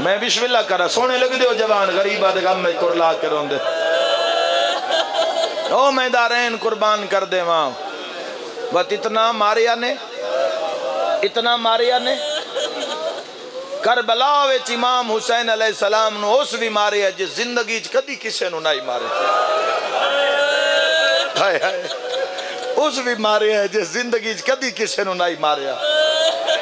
मैं बिस्मिल्लाह करा, सोने लग दो जवान, गरीबा दे गम में कुरला के रोंदे। ओ मैं दारैन कुर्बान कर दे वहाँ बस इतना मारिया ने, इतना मारिया ने। करबला विच इमाम हुसैन अलैहि सलाम नु उस भी मारे है जिस ज़िंदगी च कदी किसे नु नहीं मारे। हाय हाय, उस भी मारे है जिस ज़िंदगी च कदी किसे नु नहीं मारिया।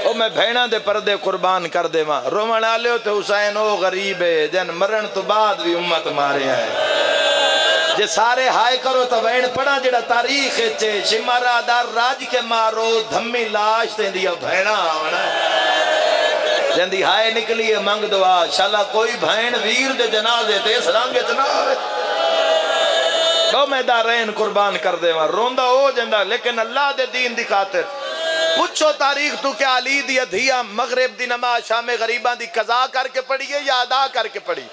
ओ मैं भेड़ा दे परदे कुर्बान कर देवा रोमन आलियो तो हुसैन ओ गरीब है जन मरण तो बाद भी उम्मत मारे है जे सारे हाय करो तो वैन पढ़ा जेड़ा तारीख चे शिमारा दर राज के मारो धम्मी लाश तेंदिया भैणा आवना जंदी हाय निकली है मंग दुआ शाला कोई भैन वीर दे जनाजे ते इस रंग च ना आवे दो मैं दारैन कुर्बान कर देवा रोंदा हो जंदा लेकिन अल्लाह दे दीन दी खातिर पुछो तारीख, तू क्या अलीद या धिया मगरिब दी नमाज़ शाम गरीबा दी कजा करके पढ़ी है या अदा करके पढ़ी?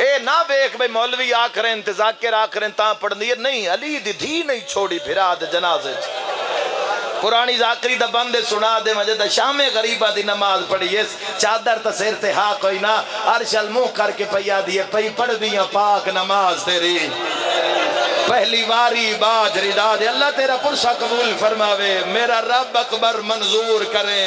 ए, ना वेख भाई, मौलवी आखरे इंतजाकर आखरे ता पढ़नी है। नहीं, अली दी धी नहीं छोड़ी फिरा दे जनाजे पुरानी जाकरी द बंदे सुना दे मज़े द शामे गरीबा दी नमाज़ पढ़ी चादर त सिर ते हा कोई ना, अरशल मुँह करके पैया दिए पई पढ़ दिया पाक नमाज़ तेरी। पहली बारी बाज रिदा दे, अल्लाह तेरा पुरसा कबूल फरमावे, मेरा रब अकबर मंजूर करे।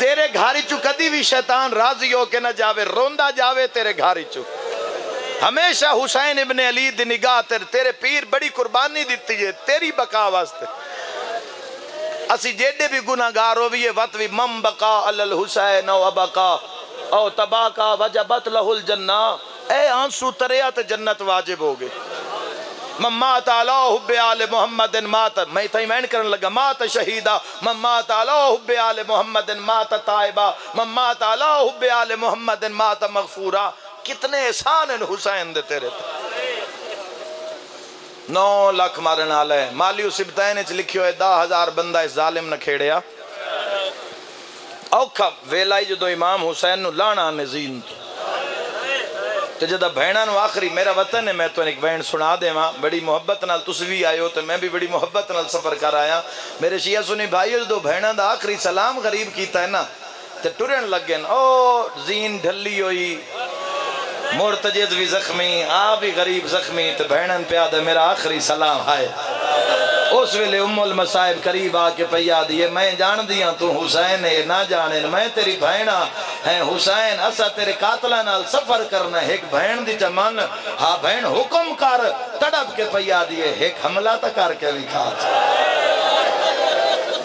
तेरे घर चु कदी भी शैतान राज़ी हो के ना जावे, रोंदा जावे तेरे घर चु। हमेशा हुसैन इबन अली दी निगाह तेरे तेरे पीर बड़ी कुर्बानी दी है, तेरी बका वास्ते। असी जेडे भी गुनागार हो भी वत भी मम बका अल हुसैन अबका ओ तबाका वजबत लहुल जन्ना। ए आँसू तरिया ते जन्नत वाजिब हो गए आले मोहम्मद मात मैं तई करन लगा। मात शहीदा आले मोहम्मद मात ताइबा आले मोहम्मद मात मगफूरा। कितने एहसान हुसैन दे तेरे नौ लख मारन वाला है। माली सिबतैन च लिखियो है दस हज़ार बंदा इस जालिम ने खेड़िया। औखा वेला जो इमाम हुसैन लाना नजीन तो तो जदा भैनों आखिरी, मेरा वतन है, मैं तो एक बहन सुना देव। बड़ी मुहब्बत नाल तुस भी आयो तो मैं भी बड़ी मुहब्बत नाल सफ़र कर आया। मेरे शिया सुनी भाई जो भैनों का आखिरी सलाम गरीब किया है ना तो टुरन लगे ओ, जीन ढली हुई, मुर्तजिद भी जख्मी आ भी गरीब जख्मी तो भैनन प्या मेरा आखिरी सलाम है उस वे उमल मसाहिब करीब आके पैया दिए, मैं जान दिया तू हुसैन है, ना जाने, मैं तेरी भैना है हुसैन, असा तेरे कातला नाल सफ़र करना एक भैन दी चमन हाँ भैन हुक्म कर, तड़प के पैया दिए, एक हमला तो करके भी खा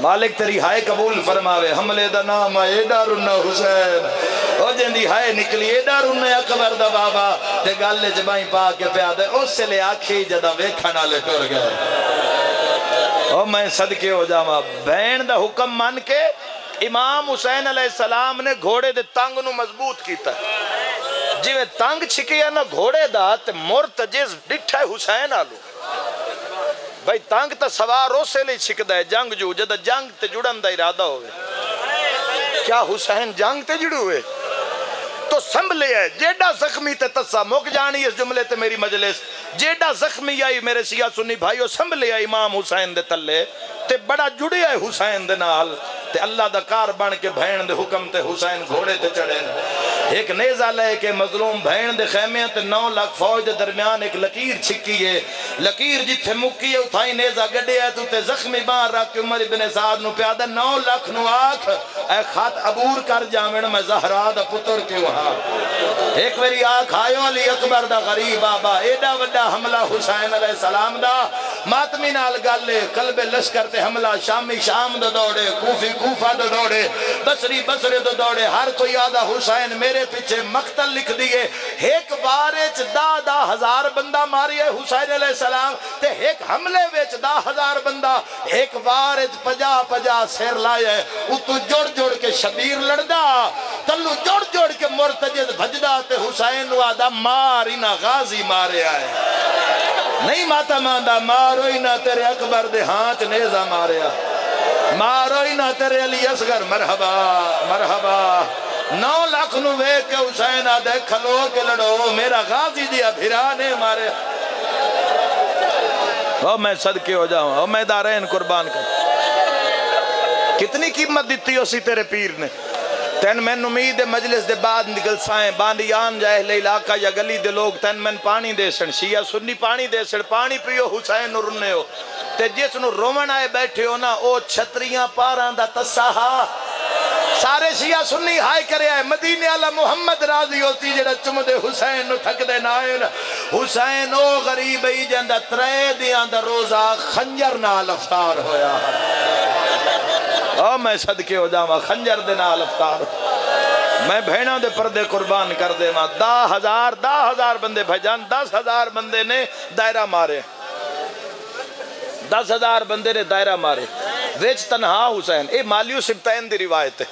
मालिक तेरी हाय कबूल फरमावे, हमले दा नाम है एडा रुन्ना हुसैन। ओ जिंदी हाय निकली एडा रुन्ना अकबर दा बाबा। ते गल च बाई पा के पिया उस ले आखी जदा वेखण वाले टुर गए। ओ, मैं सदके हो जावा। बहन दा हुक्म मान के इमाम हुसैन सलाम ने घोड़े दे तंग नु मज़बूत कीता। जिवें तंग छिकिया ना घोड़े दा, ते मुरतजिज डिठा हुसैन आलू। भाई, तंग तो सवार उस लिए छिकदा है, जंग जू, जद जंग जुड़न का इरादा हो क्या हुसैन जंग ते जुड़े हुए तो संभले है। जेडा जख्मी ते तस्सा मुक जानी इस जुमले ते मेरी मजलिस। जेडा जख्मी आई मेरे सिया सुनी भाईओ संभले है इमाम हुसैन दे तले ते बड़ा जुड़े है हुसैन दे नाल। ते अल्लाह दा कार बन के भैन दे हुक्म ते हुसैन घोड़े ते चढ़े एक नेजा लेके मजलूम भैन दे खेमे ते नौ लाख फौज दे दरमियान एक लकीर छिकी है। लकीर जिथे मुक्की है उठाई नेजा गड्डे है, तू ते जख्मी बाहर रख के उमर इब्ने साद नु प्यादा नौ लाख नु आख ए खत अबूर कर जावण मैं जहरा दा पुत्र क्यों हा? एक बारी आख, आयो अली अकबर दा गरीब बाबा, एडा वड्डा हमला हुसैन अलैहि सलाम दा। मातमी नाल गल, कलबे लश्कर ते हमला, शामी शाम दा दौड़े कूफी कूफा तो दौड़े, बसरी बसरे तो दौड़े, हर कोई आदा हुसैन मेरे पीछे मकतल लिख दिए। एक बार दा दा हज़ार बंदा मारिए हुसैन सलाम, ते एक हमले विच दा हज़ार बंदा, एक बार पजा पजा सिर लाए उतू जुड़ जुड़ के शबीर लड़दा तलू जुड़ जुड़ के मुरतजिद भजदा, ते हुसैन आदा मार इना गाजी मारिया है नहीं माता मांदा, मारो ही ना तेरे अकबर दे हाथ नेजा मारिया। मारो ही ना तेरे अली असगर, मरहबा मरहबा। नौ लाख नु वे के हुसैन आदे खलो के लड़ो, मेरा गाजी दिया फिरा ने मारे। ओ, मैं सदके हो जाऊँ, ओ मैं दारेन कुर्बान कर। कितनी कीमत दी उसी तेरे पीर ने? तेन मैन उम्मीद है मजलिस दे बाद निकल साए। बांदियान जाए ले इलाका या गली दे लोग, तेन मैन पानी दे सन शिया सुन्नी पानी दे सन पानी पियो, हुसैन रुन्ने हो ते जिस नु रोवन आए बैठे हो ना, ओ छतरियाँ पारां दा तसाहा सारे शिया सुन्नी हाय करे आए। मदीने वाला मोहम्मद राज़ी होती, जेड़ा चुमदे हुसैन नु थकदे ना आए हुसैन, ओ गरीब ही जंदा, त्रे दियाँ दा रोजा खंजर नाल अफ्तार होया। आ मैं सदके हो जावा खंजर दे नाल अफ्तार मैं भेड़ा दे पर्दे कुर्बान कर देवा दा हज़ार दा हज़ार बंदे भजन दस हज़ार बंदे ने दायरा मारे दस हज़ार बंदे ने दायरा मारे विच तनहा हुसैन ये मालियो सिबतैन की रिवायत है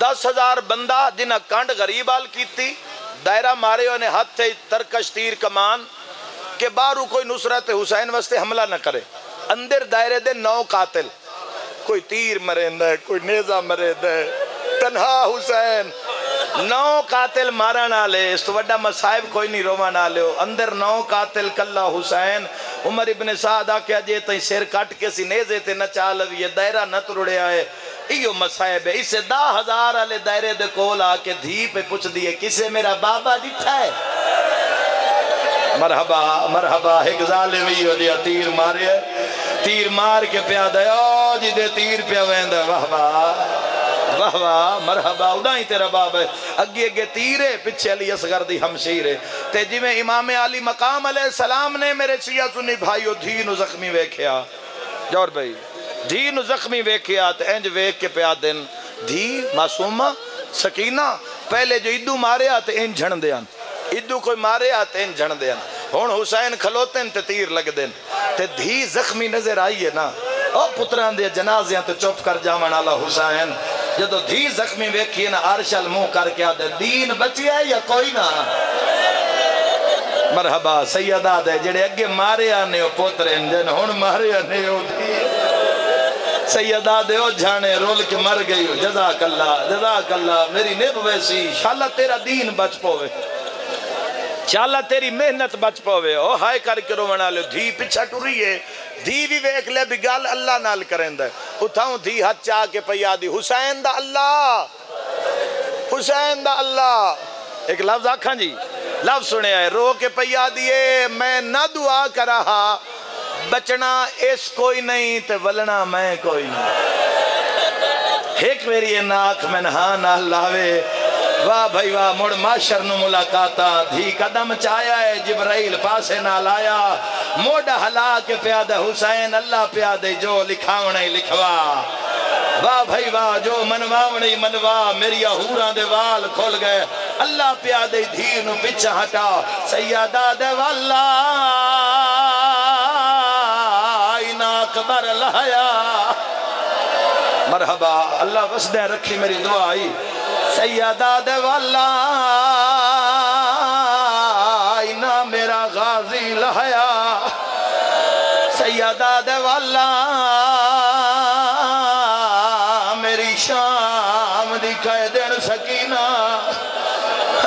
दस हज़ार बंदा जिन्हें कंड गरीब आल की दायरा मारे उन्हें हाथ तरकश तीर कमान के बारू कोई नुसरत हुसैन वास्ते हमला न करे अंदर दायरे दे नौ कातिल कोई तीर मरेंद, कोई नेजा मरेंद। तनहा हुसैन, नौ कातिल मारण आले, इस तो वड्डा मसाइब कोई नहीं रोवन आले अंदर नौ कातिल कल्ला हुसैन। उमर इब्ने साद आख्या, जे तई सिर कट के सी नेजे ते न नचा लवी दायरा न तुरड़िया है इयो मसाइब है। इसे दा हज़ार वाले दायरे दे कोल आके धी पे पुछ दिए किसे मेरा बाबा दिखा है? मरहबा मरहबा, एक जालिम ही तीर मारे तीर मार के पिया दया, जिदे तीर पिया वेंदा। वाह वाह वाह वाह, मरहबा उदा ही तेरा बाब है। अगे अगे तीर है पिछे अली असगर दी हमशीर है। ते जिवें इमाम अली मकाम अलैहि सलाम ने मेरे सिया सुनी भाईओ धी नु जख्मी वेख्या। जौर भाई धी नु जख्मी वेख्या, ते इंज वेख के पिया दिन। धी मासूमा, सकीना, पहले जो इदू मारिया ते इंज झण देन इदू कोई मारिया ते इंज झण हुन हुसैन खलोते ते तीर लगदे ते धी जख्मी नज़र आई है ना। ओ पुत्रां दे जनाजियाँ ते चुप कर जावन वाला हुसैन जो धी जख्मी वेखी ना अरशल मुँह करके आदे दीन बचिया या कोई ना? मरहबा सैयदा दे, जेड़े अगे मारे आने पोतरे हुन मारे आने ओ धी। सैयदा दे, ओ जाने रोल के मर गई जजा कल्ला जजा कल्ला मेरी निभ वैसी, शाला तेरा दीन बच पोवे। शाला तेरी मेहनत बच पवे। ओ, हाय करके रोवण वाले धी पिछा टुरी है। धी भी वेख ले, भी गल अल्लाह नाल करेंदा उठाऊं धी हाथ चा के पया दी, हुसैन दा अल्लाह, हुसैन दा अल्लाह। एक लफ्ज आखा जी। लफ्ज सुने रो के पया दिए मैं ना दुआ करा बचना इस कोई नहीं ते वलना मैं कोई नहीं। एक मेरी नाक मैं नहा ना लावे वाह भाई वाह मुड़ माशर नु मुलाकाता धी कदम चाया है जिब्राइल पासे ना लाया मोड हला के प्याद हुसैन अल्लाह प्यादे जो लिखावण लिखवा वाह भाई वाह जो मनवावण मनवा मेरी हूरा दे वाल खोल गए अल्लाह प्यादे धी नु पिछा हटा सैयदा दे वाला इना अकबर लहाया मरहबा अल्लाह वसदे रखी मेरी दुआ आई सैयदा दे वाला इना मेरा गाजी लहाया। सैयदा दे वाला मेरी शाम दी कह दिन सकीना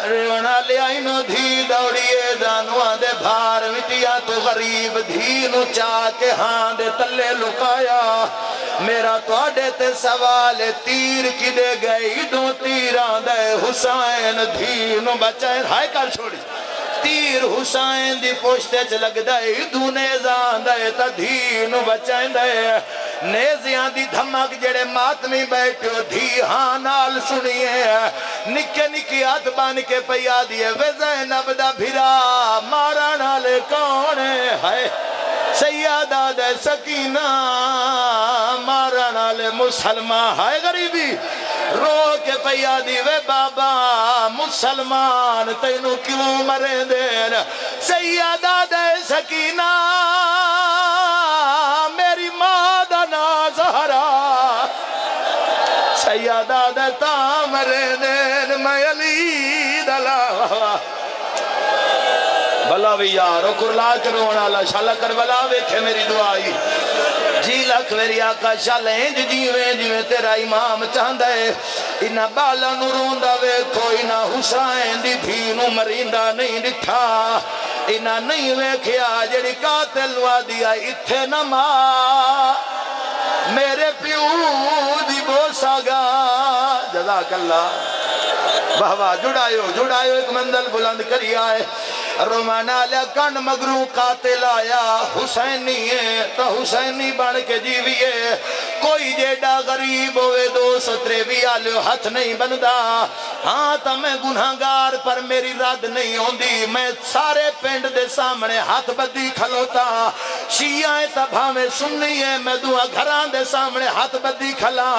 रेवना लिया नो धी दौड़िए दानुआ दे भार मिटिया तो गरीब धी नु चा के हाँ दे तले लुकाया। मेरा थोड़े ते सवाल तीर किदे गई दे हुसैन धी नु बचाए हाय कर छोड़ी। तीर हुसैन दी पोश्ते च लगदा है त धी बचांदा है नेजियाँ दी धमक जेड़े मातमी बैठो धी हाँ सुनिए। निके निके हाथ बन के पया दिए, वे ज़ैनब दा भिरा मारन वाले कौन है? सैयदा दे सकीना। वाले मुसलमान, हाय गरीबी। रो के पया दी वे बाबा, मुसलमान, तेनू क्यों मरे देन? सैयदा दे सकीना, मेरी माँ दा ना सहारा सैयदा दे मरे देन, मैं अली दला भला भी यार कुरला के वाला शाला करबला, वेखे मेरी दुआई। जी लख मेरी आका शाल इंज जीवे तेरा इमाम चाहता है। इना बाला नु रोंदा वेखो इना हुसैन दी धी नु मरींदा नहीं दिठा इना नहीं वेखिया जेड़ी कातिल वादिया इथे न माँ। मेरे प्यू दी बोसागा जजाक अल्लाह वाह वाह जुड़ायो जुड़ायो, एक मंदल बुलंद करी आए। रोमाना लिया कन मगरू कातिल आया। हुसैनी है तो हुसैनी बन के जीविए। कोई जेडा गरीब होवे दो सतरे भी आलियो हथ नहीं बनता हाँ तो मैं गुनाहगार, पर मेरी रद नहीं आती मैं सारे पिंड दे सामने हथ बदी खलोता। शिया तो भावे सुननी है, मैं दुआ घर दे सामने हथ बदी खला।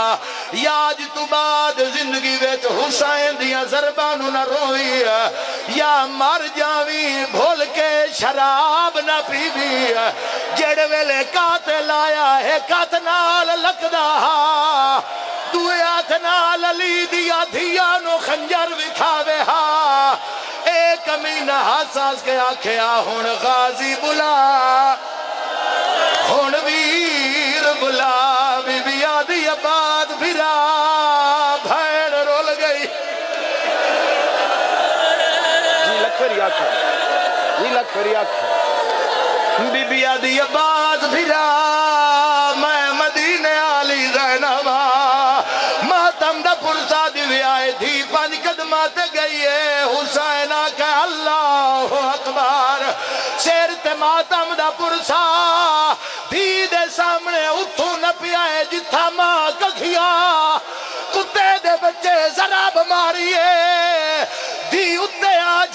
याज तू बाद ज़िंदगी हुसैन दिया जरबा न रोई या मर जावी, भूल के शराब न पीवी जेड़ वेले कात लाया है, कत नाल लकदा दुए हथ नाल अली दिया धिया नो खंजर विखावे हा। ए कमीना हसास के आखिया हुन गाजी बुला। हुन वीर बुला बीबिया दी आबाद फिरा। लख रख बीबिया दी आवाज़ फिरा मैं मदीने आली जैनबा। मातम दा पुरसा दिव्याए थी पंज कदमा ते गई है हुसैन के अल्लाह अकबर। शेर ते मातम दा पुरसा, धी दे सामने उठू न पिया है जिथा माँ कखिया। कुत्ते बच्चे जरा धी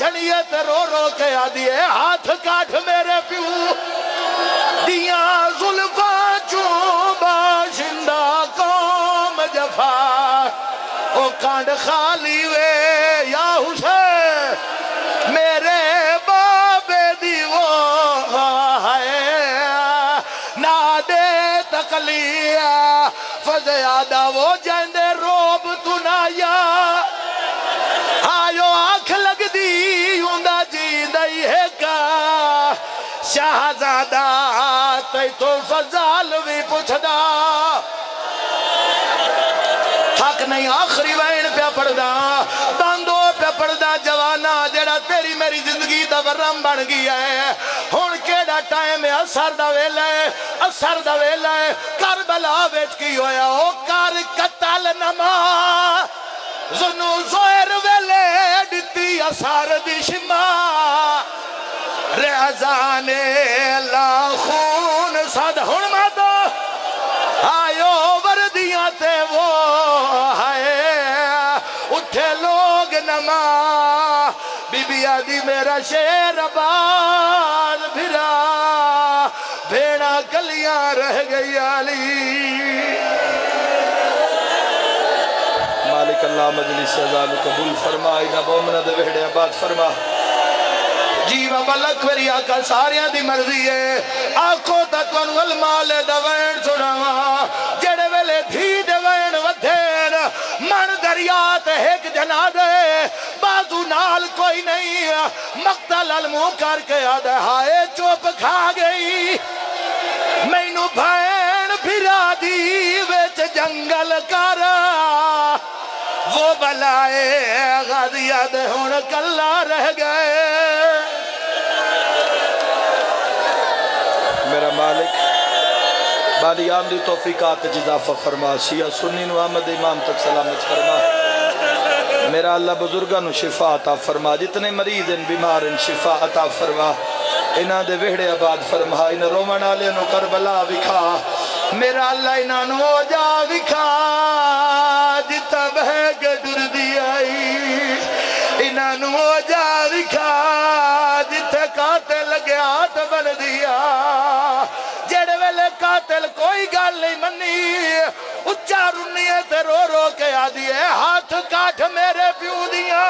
झड़िए ते रो रो के आ दिए हाथ काट मेरे प्यू। दिया जुल्फा चो बाशिंदा कौम जफा। ओ कांड खाली वे फजाल भी पुछदा। थक नहीं, आखिरी वैन पे पढ़दा। बांदो पे पढ़दा, जवाना, जेड़ा तेरी मेरी ज़िंदगी दा वरम बन गया है हुन केड़ा टाइम है असर दा वेला है असर दा वेला है करबला विच की होया? ओ कर कतल नमा। जुनू ज़ोर वेले दिती असार दिशमा रेजाने लाखून सद हुन मातो आयो वर्दियाँ ते वो है उठे लोग नमा बीबिया दी मेरा शेर बाज फिरा। भेड़ा कलियाँ रह गई आली। मालिक अल्लाह मजलिस कबूल फरमा इना मोमना दे वेड़े आबाद फरमा। जी बाबा लखवरी आका, सारियाँ दी मर्ज़ी है। आखो ता तुहानू अलमाल दा वैन सुनावा। जेड़े वेले धी दे वधेन मन दरिया ते एक जना दे बाजू नाल कोई नहीं मक्तल अल मुँह करके आदा, हाय चुप खा गई। मैनू भैन फिरा दी विच जंगल कर। वो बलाए गाजिया दे हुन कल्ला रह गए। मेरा मालिक। बालियान दी तौफीकात इजाफा फरमा। शिया सुन्नी नु अहमद इमाम तक सलामत फरमा। मेरा अल्लाह बुज़ुर्गों शिफा अता फरमा। जितने मरीज़ हैं, बीमार हैं, शिफा अता फरमा। इन्हां दे वेहड़े आबाद फरमा। इन रोमन वाले नु करबला विखा। मेरा अल्लाह इन्हां जा विखा। जिता बह के डुरदी आई, इन्हां जा विखा। जिथे काते लगे हाथ बन दिया कातिल कोई गल नहीं मनी उच्चा रुनिए रो रो के आदि। है हाथ काठ मेरे प्यू दिया।